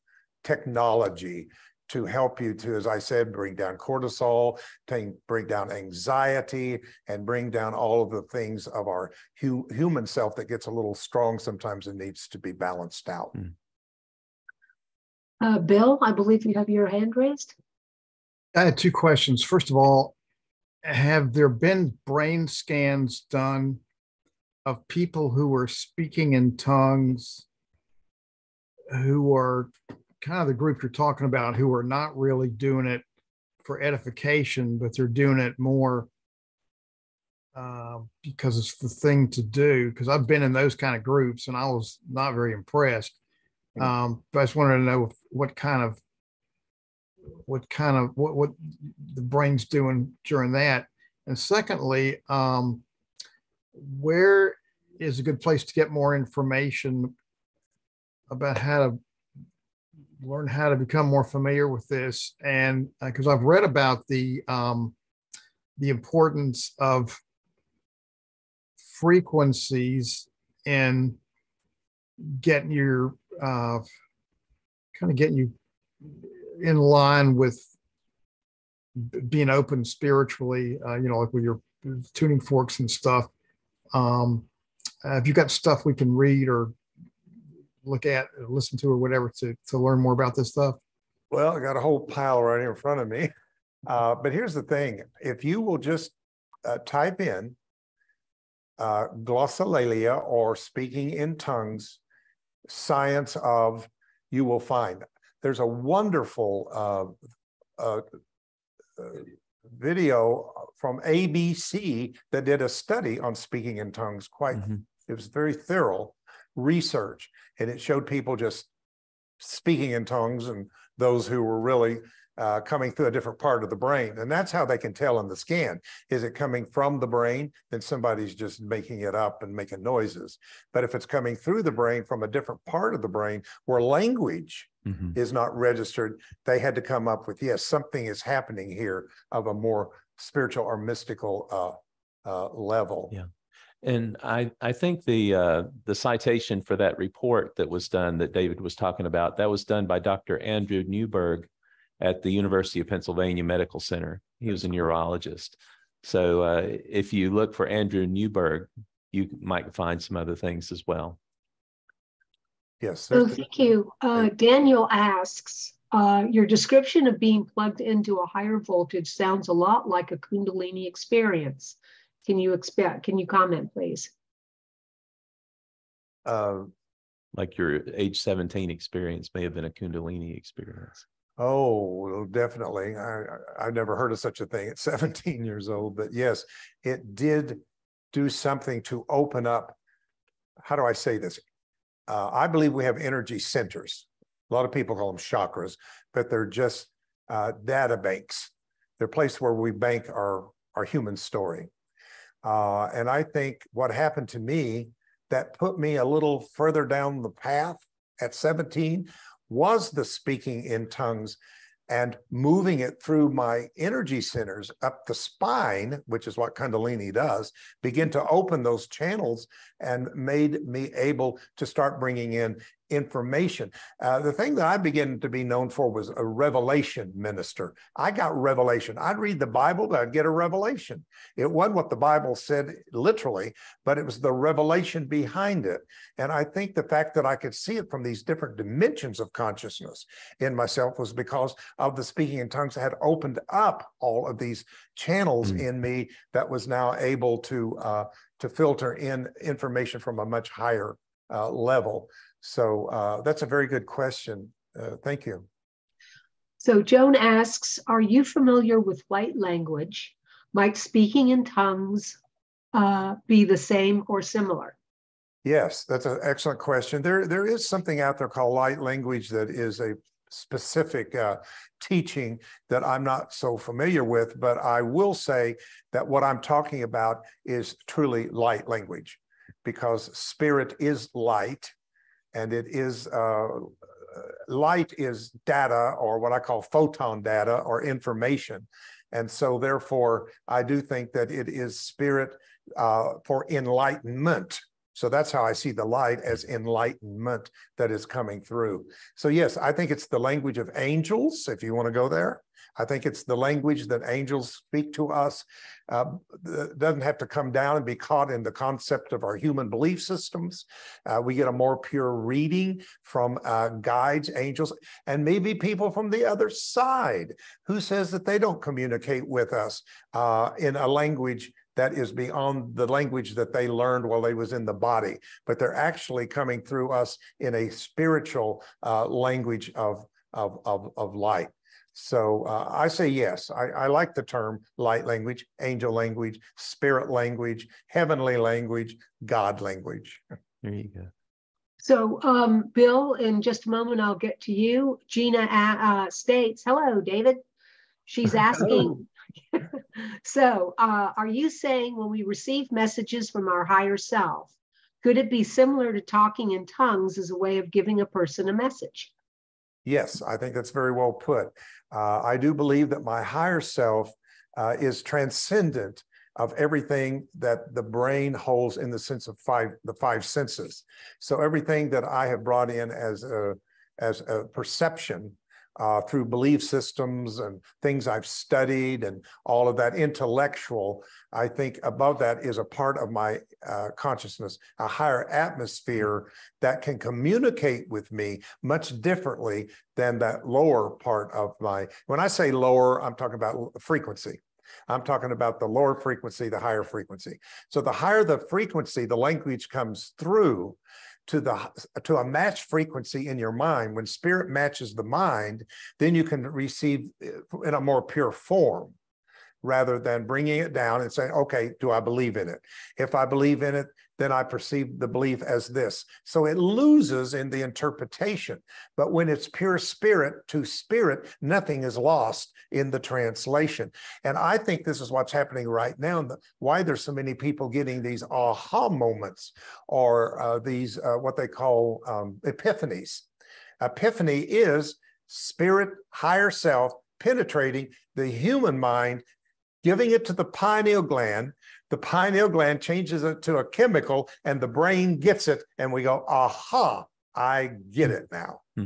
technology to help you to, as I said, bring down cortisol, take, bring down anxiety, and bring down all of the things of our hu- human self that gets a little strong sometimes and needs to be balanced out. Uh, Bill, I believe you have your hand raised. I had two questions. First of all, have there been brain scans done of people who were speaking in tongues who are kind of the group you're talking about who are not really doing it for edification, but they're doing it more uh, because it's the thing to do? Because I've been in those kind of groups and I was not very impressed. Um, but I just wanted to know what kind of what kind of what what the brain's doing during that. And secondly um where is a good place to get more information about how to learn how to become more familiar with this? And because i've read about the um the importance of frequencies in getting your uh kind of getting you in line with being open spiritually, uh, you know, like with your tuning forks and stuff. Um, uh, have you got stuff we can read or look at, or listen to, or whatever to to learn more about this stuff? Well, I got a whole pile right here in front of me. Uh, but here's the thing, if you will just uh, type in uh, glossolalia or speaking in tongues, science of, you will find. There's a wonderful uh, uh, uh, video from ABC that did a study on speaking in tongues. Quite, Mhm. it was very thorough research, and it showed people just speaking in tongues and those who were really uh, coming through a different part of the brain. And that's how they can tell in the scan. Is it coming from the brain? Then somebody's just making it up and making noises. But if it's coming through the brain from a different part of the brain where language Mhm. is not registered, they had to come up with, yes, something is happening here of a more spiritual or mystical uh, uh, level. Yeah. And I, I think the, uh, the citation for that report that was done that David was talking about, that was done by Dr. Andrew Newberg at the University of Pennsylvania Medical Center. He was a neurologist. So uh, if you look for Andrew Newberg, you might find some other things as well. Yes. So there's- thank you. Uh, Daniel asks, uh, your description of being plugged into a higher voltage sounds a lot like a Kundalini experience. Can you expect, can you comment, please? uh, Like your age 17 experience may have been a Kundalini experience. Oh, definitely. I, I've never heard of such a thing at 17 years old, but yes, it did do something to open up. How do I say this? Uh, I believe we have energy centers. A lot of people call them chakras, but they're just uh, data banks. They're places where we bank our, our human story. Uh, and I think what happened to me that put me a little further down the path at 17 was the speaking in tongues and moving it through my energy centers up the spine, which is what Kundalini does, begin to open those channels and made me able to start bringing in information. Uh, the thing that I began to be known for was a revelation minister. I got revelation. I'd read the Bible, but I'd get a revelation. It wasn't what the Bible said literally, but it was the revelation behind it. And I think the fact that I could see it from these different dimensions of consciousness in myself was because of the speaking in tongues that had opened up all of these channels Mm. in me that was now able to uh, to filter in information from a much higher uh, level. So uh, that's a very good question. Uh, thank you. So Joan asks, are you familiar with light language? Might speaking in tongues uh, be the same or similar? Yes, that's an excellent question. There, there is something out there called light language that is a specific uh, teaching that I'm not so familiar with, but I will say that what I'm talking about is truly light language because spirit is light and it is uh, light is data or what I call photon data or information. And so therefore, I do think that it is spirit uh, for enlightenment. So that's how I see the light as enlightenment that is coming through. So yes, I think it's the language of angels, if you want to go there. I think it's the language that angels speak to us. Uh, doesn't have to come down and be caught in the concept of our human belief systems. Uh, we get a more pure reading from uh, guides, angels, and maybe people from the other side who says that they don't communicate with us uh, in a language that is beyond the language that they learned while they was in the body, but they're actually coming through us in a spiritual uh, language of, of, of, of light. So uh, I say yes. I, I like the term light language, angel language, spirit language, heavenly language, God language. There you go. So, um, Bill, in just a moment, I'll get to you. Gina uh, uh, states, hello, David. She's asking, so uh, are you saying when we receive messages from our higher self, could it be similar to talking in tongues as a way of giving a person a message? Yes, I think that's very well put. Uh, I do believe that my higher self uh, is transcendent of everything that the brain holds in the sense of five, the five senses. So everything that I have brought in as a as a perception uh, through belief systems and things I've studied and all of that intellectual. I think above that is a part of my uh, consciousness, a higher atmosphere that can communicate with me much differently than that lower part of my. When I say lower, I'm talking about frequency. I'm talking about the lower frequency, the higher frequency. So the higher the frequency, the language comes through, to the to a match frequency in your mind. When spirit matches the mind then you can receive uh, in a more pure form rather than bringing it down and saying, okay, do I believe in it? If I believe in it, then I perceive the belief as this. So it loses in the interpretation. But when it's pure spirit to spirit, nothing is lost in the translation. And I think this is what's happening right now. Why there's so many people getting these aha moments or uh, these, uh, what they call um, epiphanies. Epiphany is spirit, higher self penetrating the human mind giving it to the pineal gland. The pineal gland changes it to a chemical, and the brain gets it, and we go, aha, I get it now. Hmm.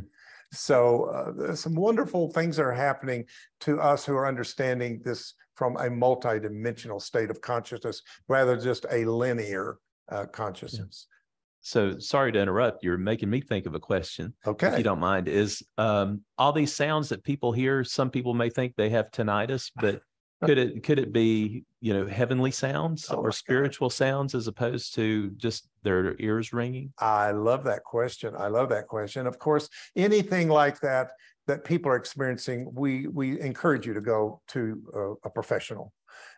So uh, some wonderful things are happening to us who are understanding this from a multidimensional state of consciousness rather than just a linear uh, consciousness. Yeah. So sorry to interrupt. You're making me think of a question. Okay. If you don't mind, is um, all these sounds that people hear, some people may think they have tinnitus, but could it could it be you know heavenly sounds oh or spiritual God. sounds as opposed to just their ears ringing? I love that question. I love that question. Of course anything like that that people are experiencing we we encourage you to go to a, a professional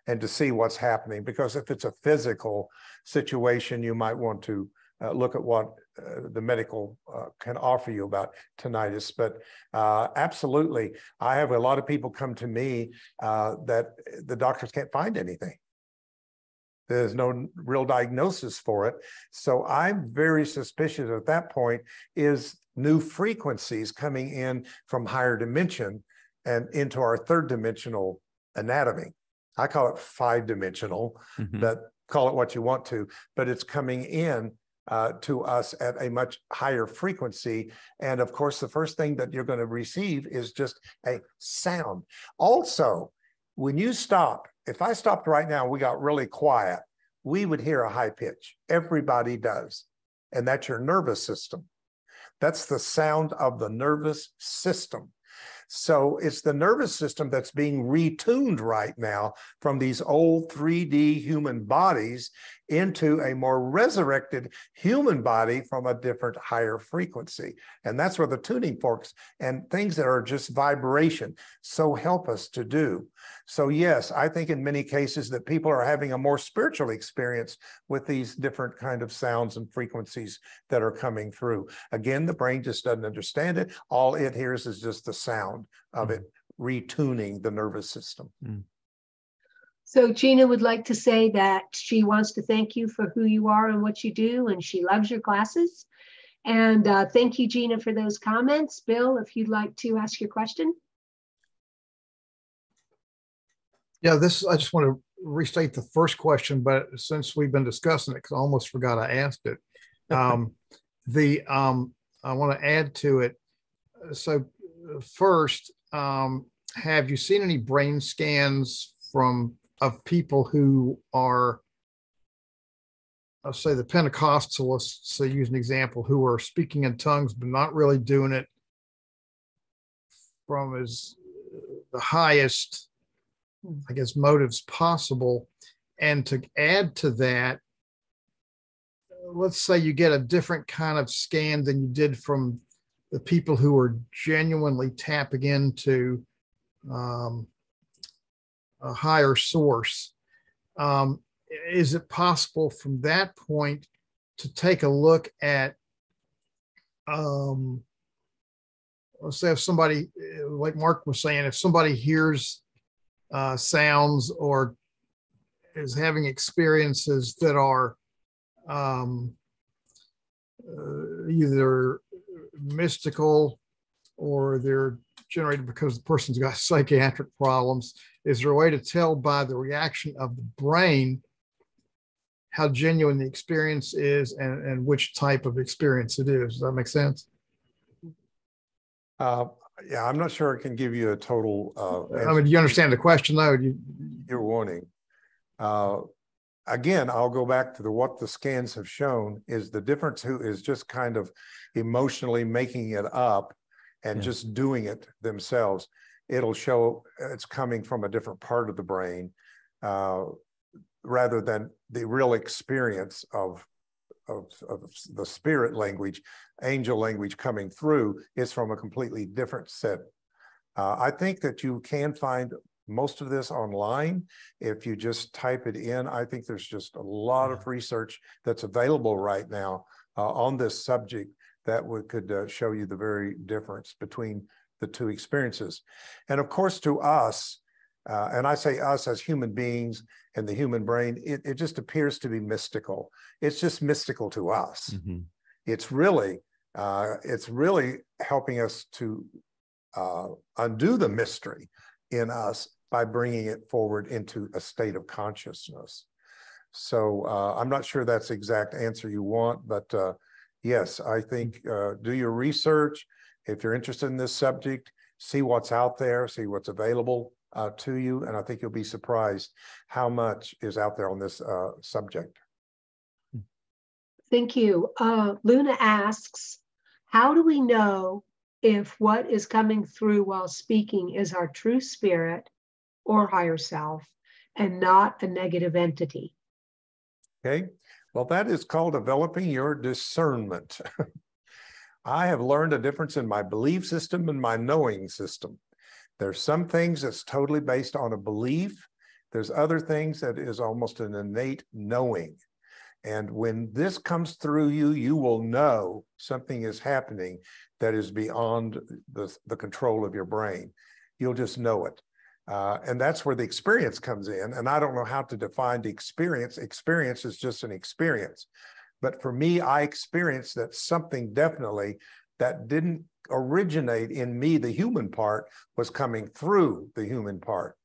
and to see what's happening because if it's a physical situation you might want to uh, look at what uh, the medical uh, can offer you about tinnitus. But uh, absolutely, I have a lot of people come to me uh, that the doctors can't find anything. There's no real diagnosis for it. So I'm very suspicious at that point is new frequencies coming in from higher dimension and into our third dimensional anatomy. I call it five dimensional, mm-hmm. but call it what you want to, but it's coming in uh, to us at a much higher frequency. And of course, the first thing that you're going to receive is just a sound. Also, when you stop, if I stopped right now, we got really quiet, we would hear a high pitch. Everybody does. And that's your nervous system. That's the sound of the nervous system. So it's the nervous system that's being retuned right now from these old 3D human bodies into a more resurrected human body from a different higher frequency. And that's where the tuning forks and things that are just vibration so help us to do. So, yes, I think in many cases that people are having a more spiritual experience with these different kind of sounds and frequencies that are coming through. Again, the brain just doesn't understand it. All it hears is just the sound of it retuning the nervous system. Mm. So Gina would like to say that she wants to thank you for who you are and what you do, and she loves your classes. And uh, thank you, Gina, for those comments. Bill, if you'd like to ask your question. Yeah, this I just want to restate the first question, but since we've been discussing it, because I almost forgot I asked it. Um, the um, I want to add to it. So first, um, have you seen any brain scans from of people who are, I'll say the Pentecostalists, So use an example, who are speaking in tongues but not really doing it from as the highest, I guess, motives possible. And to add to that, let's say you get a different kind of scan than you did from the people who are genuinely tapping into um, a higher source. Um, is it possible from that point to take a look at, um, let's say if somebody, like Mark was saying, if somebody hears uh, sounds or is having experiences that are um, uh, either mystical or they're generated because the person's got psychiatric problems. Is there a way to tell by the reaction of the brain how genuine the experience is and, and which type of experience it is? Does that make sense? Uh, Yeah, I'm not sure I can give you a total, uh, I mean, you understand the question though? You, you're wanting. Uh, again, I'll go back to the, what the scans have shown is the difference who is just kind of emotionally making it up and Yeah. just doing it themselves. It'll show it's coming from a different part of the brain, uh, rather than the real experience of, of, of the spirit language, angel language coming through is from a completely different set. Uh, I think that you can find most of this online. If you just type it in, I think there's just a lot of research that's available right now uh, on this subject that would, could uh, show you the very difference between the two experiences. And of course, to us, uh, and I say us as human beings and the human brain, it, it just appears to be mystical. It's just mystical to us. Mhm. It's really, uh, it's really helping us to uh, undo the mystery in us by bringing it forward into a state of consciousness. So uh, I'm not sure that's the exact answer you want, but uh, yes, I think uh, do your research. If you're interested in this subject, see what's out there, see what's available uh, to you, and I think you'll be surprised how much is out there on this uh, subject. Thank you. Uh, Luna asks, how do we know if what is coming through while speaking is our true spirit or higher self and not a negative entity? Okay, well, that is called developing your discernment. I have learned a difference in my belief system and my knowing system. There's some things that's totally based on a belief. There's other things that is almost an innate knowing. And when this comes through you, you will know something is happening that is beyond the, the control of your brain. You'll just know it. Uh, and that's where the experience comes in. And I don't know how to define the experience. Experience is just an experience. But for me, I experienced that something definitely that didn't originate in me, the human part, was coming through the human part.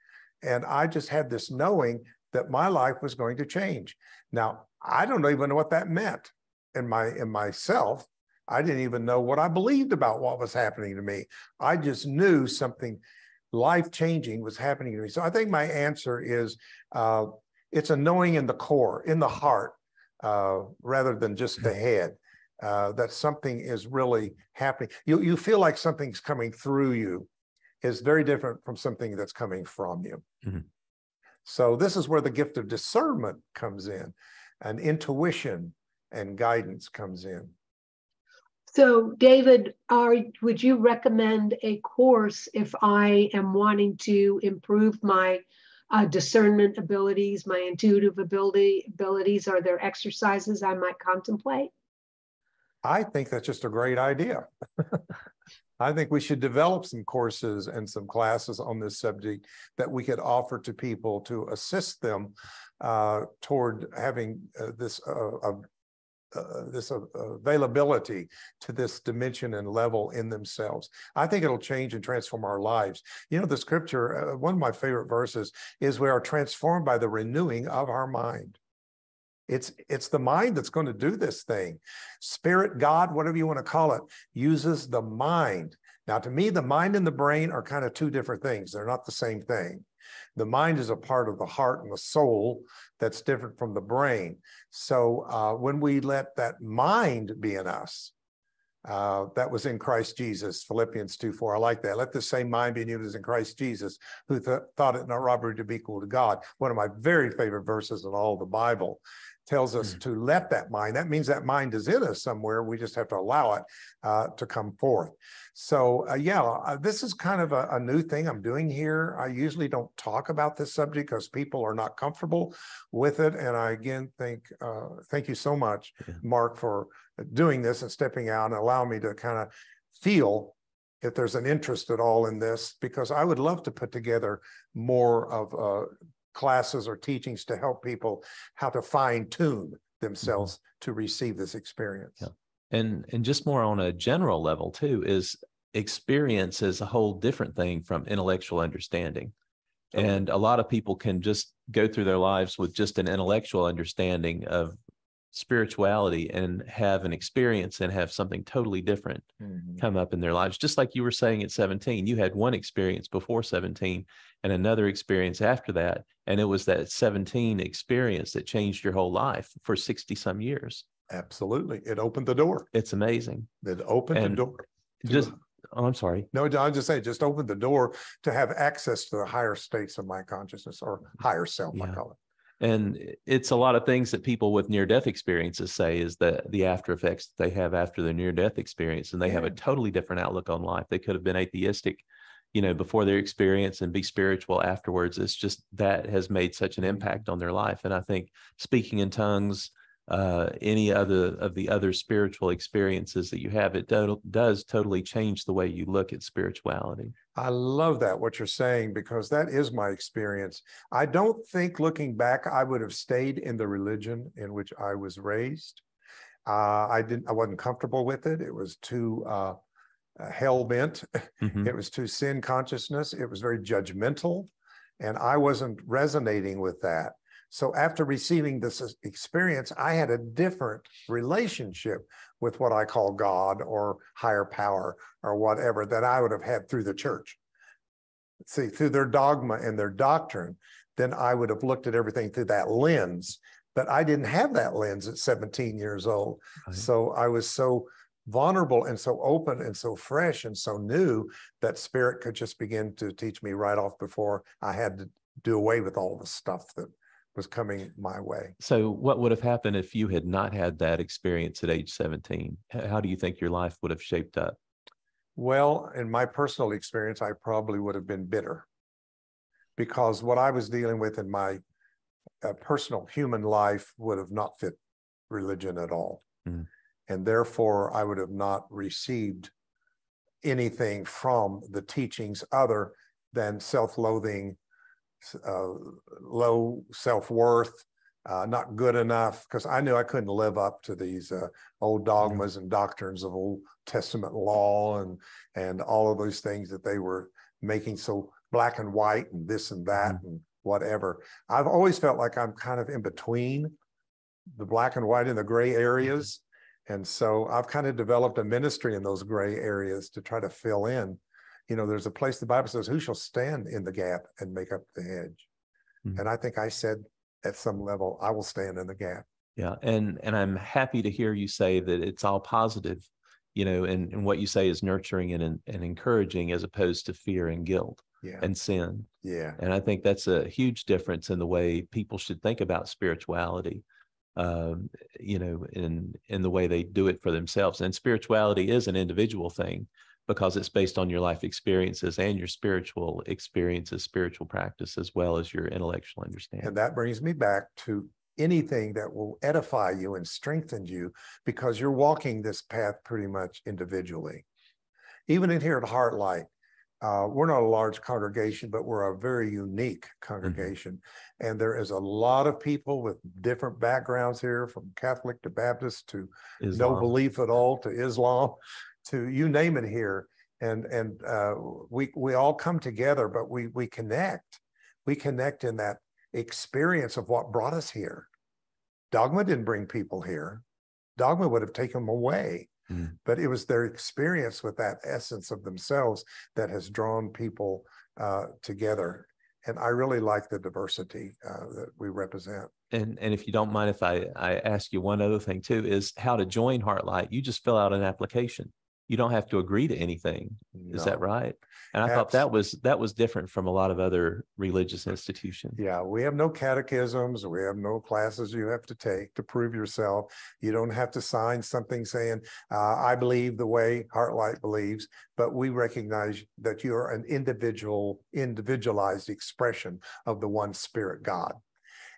And I just had this knowing that my life was going to change. Now, I don't even know what that meant in my in myself. I didn't even know what I believed about what was happening to me. I just knew something life changing was happening to me. So I think my answer is uh, it's a knowing in the core, in the heart, uh, rather than just the head. Uh, that something is really happening. You you feel like something's coming through you is very different from something that's coming from you. Mhm. So this is where the gift of discernment comes in, and intuition and guidance comes in. So, David, are, would you recommend a course if I am wanting to improve my uh, discernment abilities, my intuitive ability abilities? Are there exercises I might contemplate? I think that's just a great idea. I think we should develop some courses and some classes on this subject that we could offer to people to assist them uh, toward having uh, this uh, uh, uh, this availability to this dimension and level in themselves. I think it'll change and transform our lives. You know, the scripture, uh, one of my favorite verses is we are transformed by the renewing of our mind. It's it's the mind that's going to do this thing. Spirit, God, whatever you want to call it, uses the mind. Now, to me, the mind and the brain are kind of two different things. They're not the same thing. The mind is a part of the heart and the soul that's different from the brain. So uh, when we let that mind be in us, uh, that was in Christ Jesus, Philippians 2 4. I like that. Let the same mind be in you as in Christ Jesus, who th- thought it not robbery to be equal to God. One of my very favorite verses in all the Bible tells us to let that mind, that means that mind is in us somewhere. We just have to allow it uh, to come forth. So, uh, yeah, uh, this is kind of a, a new thing I'm doing here. I usually don't talk about this subject because people are not comfortable with it. And I again think, uh, thank you so much. Mark, for doing this and stepping out and allowing me to kind of feel if there's an interest at all in this, because I would love to put together more of uh, classes or teachings to help people how to fine tune themselves mm-hmm. to receive this experience. Yeah. and and just more on a general level too is experience is a whole different thing from intellectual understanding and a lot of people can just go through their lives with just an intellectual understanding of spirituality and have an experience and have something totally different Mhm. come up in their lives. Just like you were saying at 17, you had one experience before 17 and another experience after that. And it was that 17 experience that changed your whole life for 60 some years. Absolutely. It opened the door. It's amazing. It opened And the door. Just, oh, I'm sorry. No, I'm just saying, just opened the door to have access to the higher states of my consciousness or higher self, I Yeah. call it. And it's a lot of things that people with near death experiences say is that the after effects they have after their near death experience, and they have a totally different outlook on life. They could have been atheistic, you know, before their experience and be spiritual afterwards. It's just that has made such an impact on their life. And I think speaking in tongues, uh, any other of the other spiritual experiences that you have, it do, does totally change the way you look at spirituality. I love that, what you're saying, because that is my experience. I don't think looking back, I would have stayed in the religion in which I was raised. Uh, I didn't, I wasn't comfortable with it. It was too uh, hell bent. Mhm. It was too sin consciousness. It was very judgmental. And I wasn't resonating with that. So after receiving this experience, I had a different relationship with what I call God or higher power or whatever that I would have had through the church. See, through their dogma and their doctrine, then I would have looked at everything through that lens. But I didn't have that lens at 17 years old. Right. So I was so vulnerable and so open and so fresh and so new that spirit could just begin to teach me right off before I had to do away with all the stuff that was coming my way. So, what would have happened if you had not had that experience at age 17? How do you think your life would have shaped up? Well, in my personal experience, I probably would have been bitter because what I was dealing with in my uh, personal human life would have not fit religion at all. Mm. And therefore, I would have not received anything from the teachings other than self loathing, uh, low self worth, uh, not good enough, because I knew I couldn't live up to these uh, old dogmas and doctrines of Old Testament law and and all of those things that they were making so black and white and this and that and whatever. I've always felt like I'm kind of in between the black and white and the gray areas. And so I've kind of developed a ministry in those gray areas to try to fill in. You know, there's a place the Bible says, Who shall stand in the gap and make up the hedge? Mhm. And I think I said at some level, I will stand in the gap. Yeah, and and I'm happy to hear you say that it's all positive, you know, and, and what you say is nurturing and and encouraging as opposed to fear and guilt Yeah. and sin. yeah. And I think that's a huge difference in the way people should think about spirituality, um, you know, in in the way they do it for themselves. And spirituality is an individual thing because it's based on your life experiences and your spiritual experiences, spiritual practice, as well as your intellectual understanding. And that brings me back to anything that will edify you and strengthen you because you're walking this path pretty much individually. Even in here at Heartlight, uh, we're not a large congregation, but we're a very unique congregation. And there is a lot of people with different backgrounds here, from Catholic to Baptist to no belief at all to Islam to you name it here. And and uh, we we all come together, but we we connect. We connect in that experience of what brought us here. Dogma didn't bring people here. Dogma would have taken them away. Mm. But it was their experience with that essence of themselves that has drawn people uh, together. And I really like the diversity uh, that we represent. And and if you don't mind if I I ask you one other thing too is how to join Heartlight. You just fill out an application. You don't have to agree to anything. Is that right? And I thought that was that was different from a lot of other religious institutions. Yeah, we have no catechisms. We have no classes you have to take to prove yourself. You don't have to sign something saying, uh, I believe the way Heartlight believes, but we recognize that you are an individual, individualized expression of the one spirit God.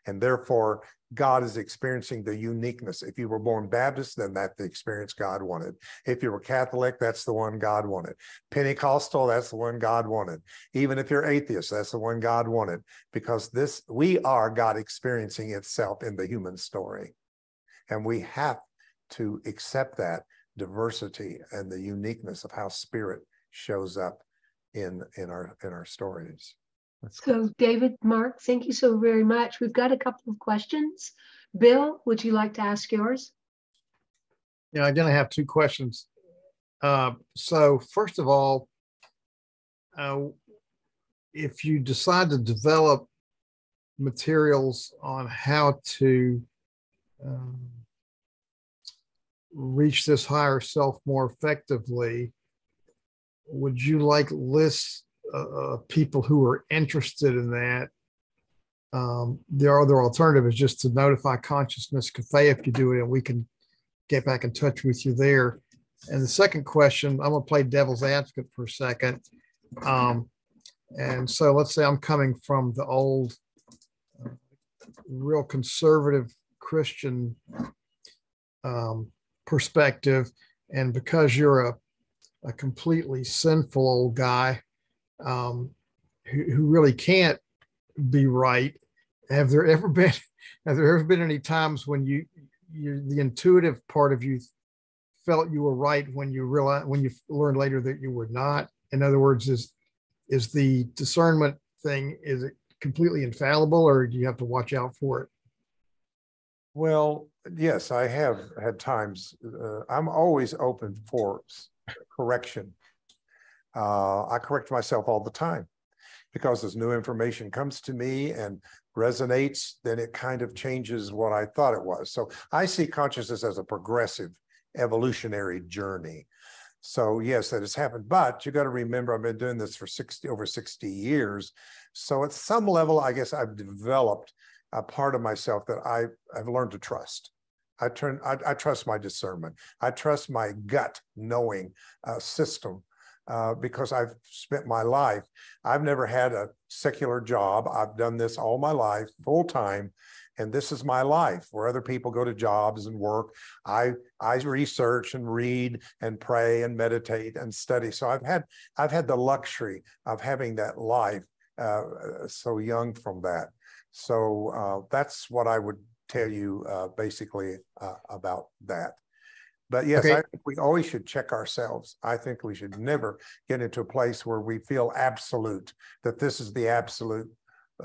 And therefore, God is experiencing the uniqueness. If you were born Baptist, then that's the experience God wanted. If you were Catholic, that's the one God wanted. Pentecostal, that's the one God wanted. Even if you're atheist, that's the one God wanted because this we are God experiencing itself in the human story. And we have to accept that diversity and the uniqueness of how spirit shows up in in our in our stories. So David, Mark, thank you so very much. We've got a couple of questions Bill, would you like to ask yours? Yeah, again, I have two questions. Uh, so first of all, uh, if you decide to develop materials on how to um, reach this higher self more effectively, would you like lists uh, people who are interested in that? Um, the other alternative is just to notify Consciousness Cafe if you do it, and we can get back in touch with you there. And the second question, I'm going to play devil's advocate for a second. Um, and so let's say I'm coming from the old, uh, real conservative Christian um, perspective. And because you're a, a completely sinful old guy um, who, who really can't be right, have there ever been have there ever been any times when you you the intuitive part of you felt you were right when you realized when you learned later that you were not? In other words is is the discernment thing is it completely infallible or do you have to watch out for it? Well yes i have had times uh, i'm always open for correction uh, i correct myself all the time because as new information comes to me and resonates then it kind of changes what i thought it was so i see consciousness as a progressive evolutionary journey so yes, that has happened. But you got to remember, I've been doing this for 60 over 60 years. So at some level, I guess I've developed a part of myself that I, I've learned to trust. I turn I, I trust my discernment. I trust my gut knowing uh, system uh, because I've spent my life. I've never had a secular job. I've done this all my life, full time, and this is my life where other people go to jobs and work i i research and read and pray and meditate and study so i've had i've had the luxury of having that life uh, so young from that so uh, that's what i would tell you uh, basically uh, about that but yes, okay. I think we always should check ourselves. I think we should never get into a place where we feel absolute, that this is the absolute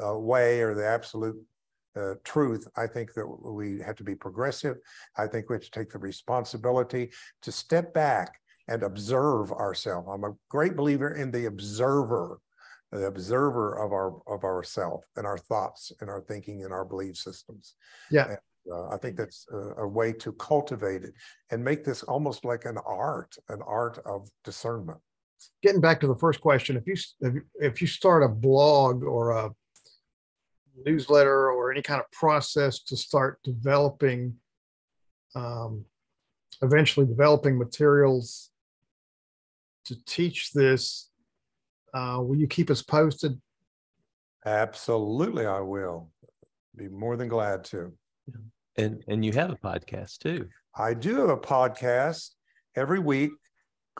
uh, way or the absolute uh, truth, I think that we have to be progressive. I think we have to take the responsibility to step back and observe ourselves. I'm a great believer in the observer, the observer of our of ourself and our thoughts and our thinking and our belief systems. Yeah. And, uh, I think that's a, a, way to cultivate it and make this almost like an art, an art of discernment. Getting back to the first question, if you if you start a blog or a newsletter or any kind of process to start developing, um, eventually developing materials to teach this. Uh, will you keep us posted? Absolutely, I will. Be more than glad to. And and you have a podcast too. I do have a podcast every week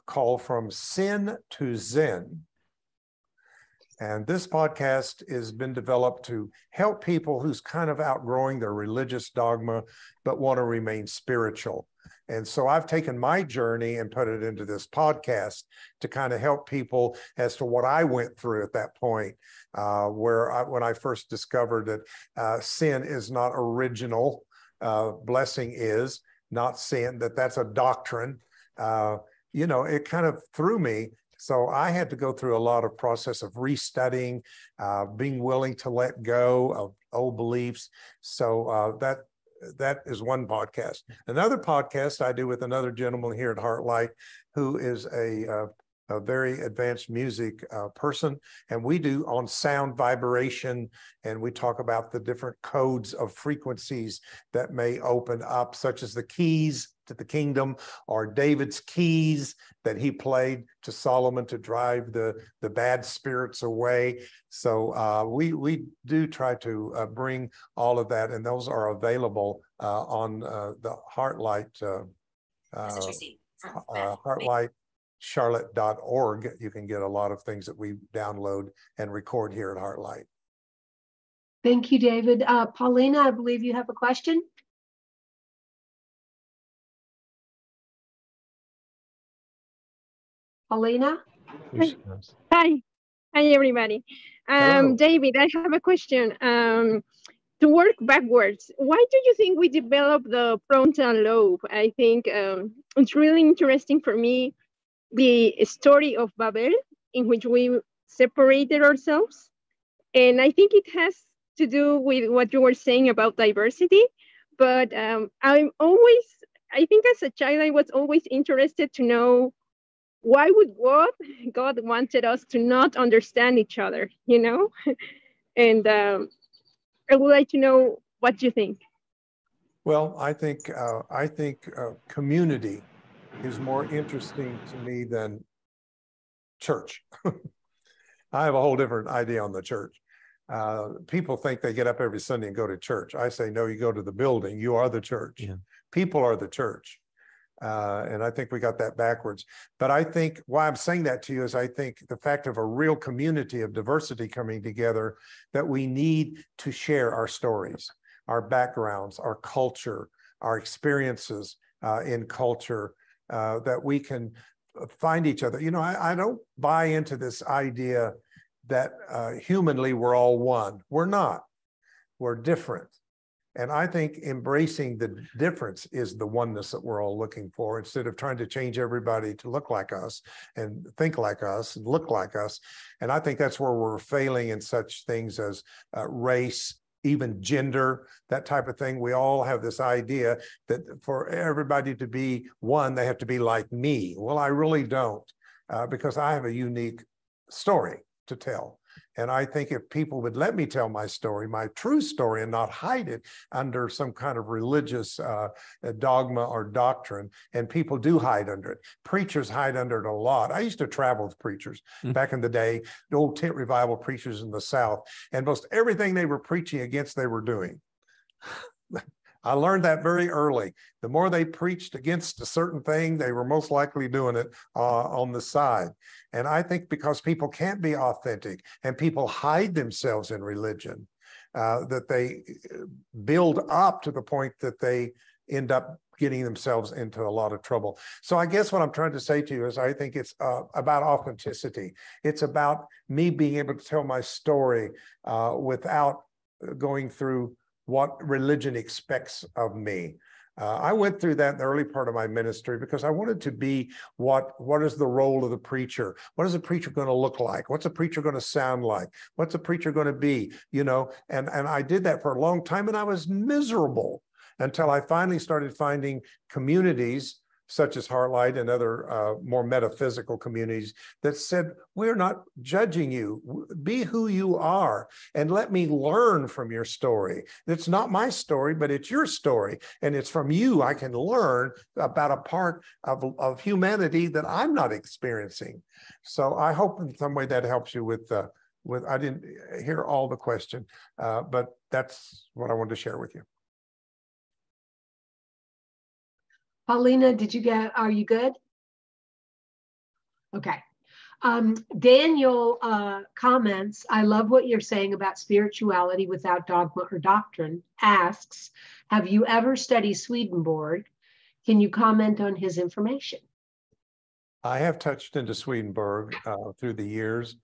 called From Sin to Zen. And this podcast has been developed to help people who's kind of outgrowing their religious dogma, but want to remain spiritual. And so I've taken my journey and put it into this podcast to kind of help people as to what I went through at that point, uh, where I, when I first discovered that uh, sin is not original, uh, blessing is not sin, that that's a doctrine. Uh, you know, it kind of threw me so I had to go through a lot of process of restudying, uh, being willing to let go of old beliefs. So uh, that that is one podcast. Another podcast I do with another gentleman here at Heartlight, who is a uh, a very advanced music uh, person, and we do on sound vibration, and we talk about the different codes of frequencies that may open up, such as the keys to the kingdom, or David's keys that he played to Solomon to drive the the bad spirits away. So uh, we we do try to uh, bring all of that, and those are available uh, on uh, the Heartlight. Uh, Heartlight charlotte.org, you can get a lot of things that we download and record here at Heartlight. Thank you, David. Uh, Paulina, I believe you have a question. Paulina? Hi. Hi, everybody. Um, David, I have a question. Um, to work backwards, why do you think we develop the frontal lobe? I think um, it's really interesting for me the story of Babel, in which we separated ourselves. And I think it has to do with what you were saying about diversity. But um, I'm always, I think as a child, I was always interested to know why would God, God wanted us to not understand each other, you know? and um, I would like to know what you think. Well, I think uh, I think uh, community is more interesting to me than church. I have a whole different idea on the church. Uh, people think they get up every Sunday and go to church. I say, no, you go to the building. You are the church. Yeah. People are the church. Uh, and I think we got that backwards. But I think why I'm saying that to you is I think the fact of a real community of diversity coming together that we need to share our stories, our backgrounds, our culture, our experiences uh, in culture, uh, that we can find each other. You know, I, I don't buy into this idea that uh, humanly we're all one. We're not. We're different. And I think embracing the difference is the oneness that we're all looking for instead of trying to change everybody to look like us and think like us and look like us. And I think that's where we're failing in such things as uh, race, even gender, that type of thing. We all have this idea that for everybody to be one, they have to be like me. Well, I really don't, uh, because I have a unique story to tell. And I think if people would let me tell my story, my true story, and not hide it under some kind of religious uh, dogma or doctrine, and people do hide under it. Preachers hide under it a lot. I used to travel with preachers mm-hmm. back in the day, the old tent revival preachers in the South, and most everything they were preaching against, they were doing. I learned that very early. The more they preached against a certain thing, they were most likely doing it uh, on the side. And I think because people can't be authentic and people hide themselves in religion, uh, that they uh, build up to the point that they end up getting themselves into a lot of trouble. So I guess what I'm trying to say to you is I think it's uh, about authenticity. It's about me being able to tell my story uh, without going through what religion expects of me. Uh, I went through that in the early part of my ministry because I wanted to be what what is the role of the preacher? What is a preacher going to look like? What's a preacher going to sound like? What's a preacher going to be? You know, and and I did that for a long time, and I was miserable until I finally started finding communities such as Heartlight and other uh, more metaphysical communities that said, We're not judging you. Be who you are and let me learn from your story. It's not my story, but it's your story. And it's from you I can learn about a part of, of humanity that I'm not experiencing. So I hope in some way that helps you with. Uh, with I didn't hear all the question, uh, but that's what I wanted to share with you. Paulina, did you get, are you good? Okay. Um, Daniel uh, comments, I love what you're saying about spirituality without dogma or doctrine. Asks, have you ever studied Swedenborg? Can you comment on his information? I have touched into Swedenborg uh, through the years,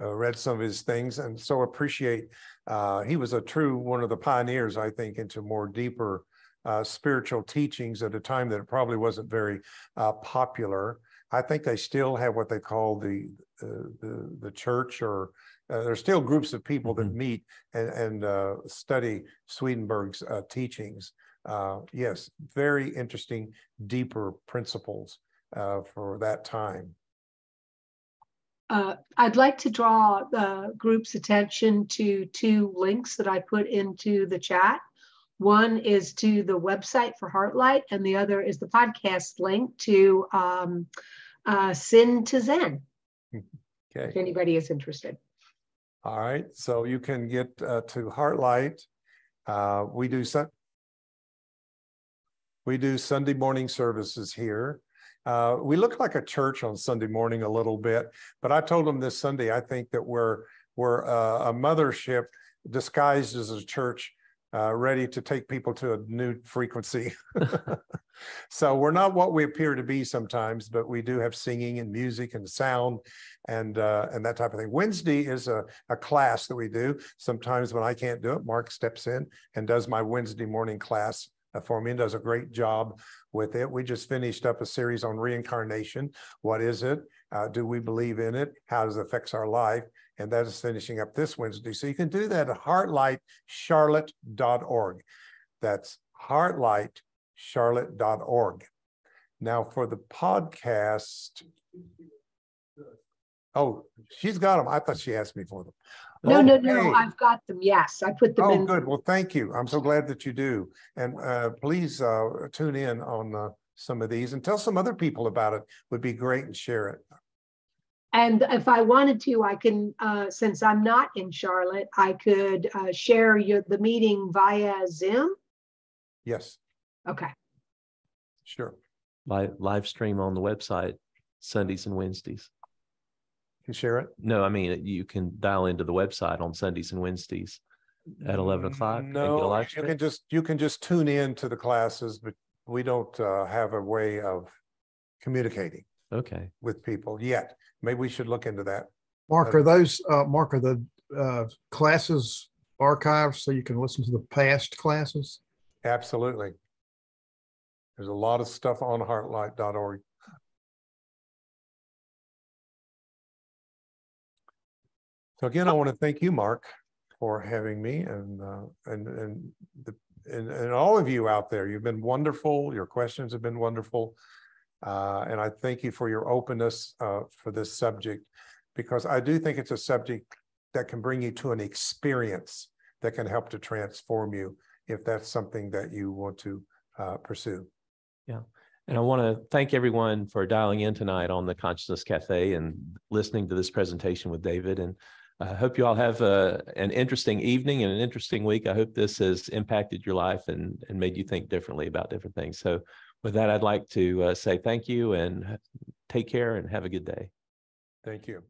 uh, read some of his things, and so appreciate. Uh, he was a true one of the pioneers, I think, into more deeper uh, spiritual teachings at a time that it probably wasn't very uh, popular. I think they still have what they call the uh, the, the church, or uh, there's still groups of people mm-hmm. that meet and, and uh, study Swedenborg's uh, teachings. yes, very interesting, deeper principles for that time. Uh, I'd like to draw the group's attention to two links that I put into the chat. One is to the website for Heartlight, and the other is the podcast link to um, uh, Sin to Zen. Okay. If anybody is interested. All right. So you can get uh, to Heartlight. Uh, we do sun- we do Sunday morning services here. Uh, we look like a church on Sunday morning a little bit, but I told them this Sunday I think that we're we're uh, a mothership disguised as a church uh, ready to take people to a new frequency. so we're not what we appear to be sometimes, but we do have singing and music and sound and uh, and that type of thing. Wednesday is a, a class that we do. Sometimes when I can't do it, Mark steps in and does my Wednesday morning class uh, for me and does a great job with it. We just finished up a series on reincarnation. What is it? Uh, do we believe in it? How does it affect our life? And that is finishing up this Wednesday. So you can do that at heartlightcharlotte.org. That's heartlightcharlotte.org. Now for the podcast. Oh, she's got them. I thought she asked me for them. No, no, no, I've got them. Yes, I put them Oh, in. good. Well, thank you. I'm so glad that you do. And uh, please uh, tune in on uh, some of these and tell some other people about it. Would be great and share it. And if I wanted to, I can, uh, since I'm not in Charlotte, I could uh, share your, the meeting via Zoom. Yes, Okay, sure. Live, live stream on the website Sundays and Wednesdays. Can share it. No, I mean, you can dial into the website on Sundays and Wednesdays at 11 o'clock. and get a No, live you stream? can just, you can just tune in to the classes, but we don't uh, have a way of communicating Okay. with people yet. Maybe we should look into that. Mark, are those, uh, Mark, are the, uh, classes archived so you can listen to the past classes? Absolutely. There's a lot of stuff on heartlight.org. So again, I want to thank you, Mark, for having me and, uh, and, and the, and, and all of you out there. You've been wonderful. Your questions have been wonderful. Uh, and I thank you for your openness, uh, for this subject, because I do think it's a subject that can bring you to an experience that can help to transform you if that's something that you want to uh, pursue. Yeah. And I want to thank everyone for dialing in tonight on the Consciousness Cafe and listening to this presentation with David. And I hope you all have a, an interesting evening and an interesting week. I hope this has impacted your life and, and made you think differently about different things. So with that, I'd like to uh, say thank you and take care and have a good day. Thank you.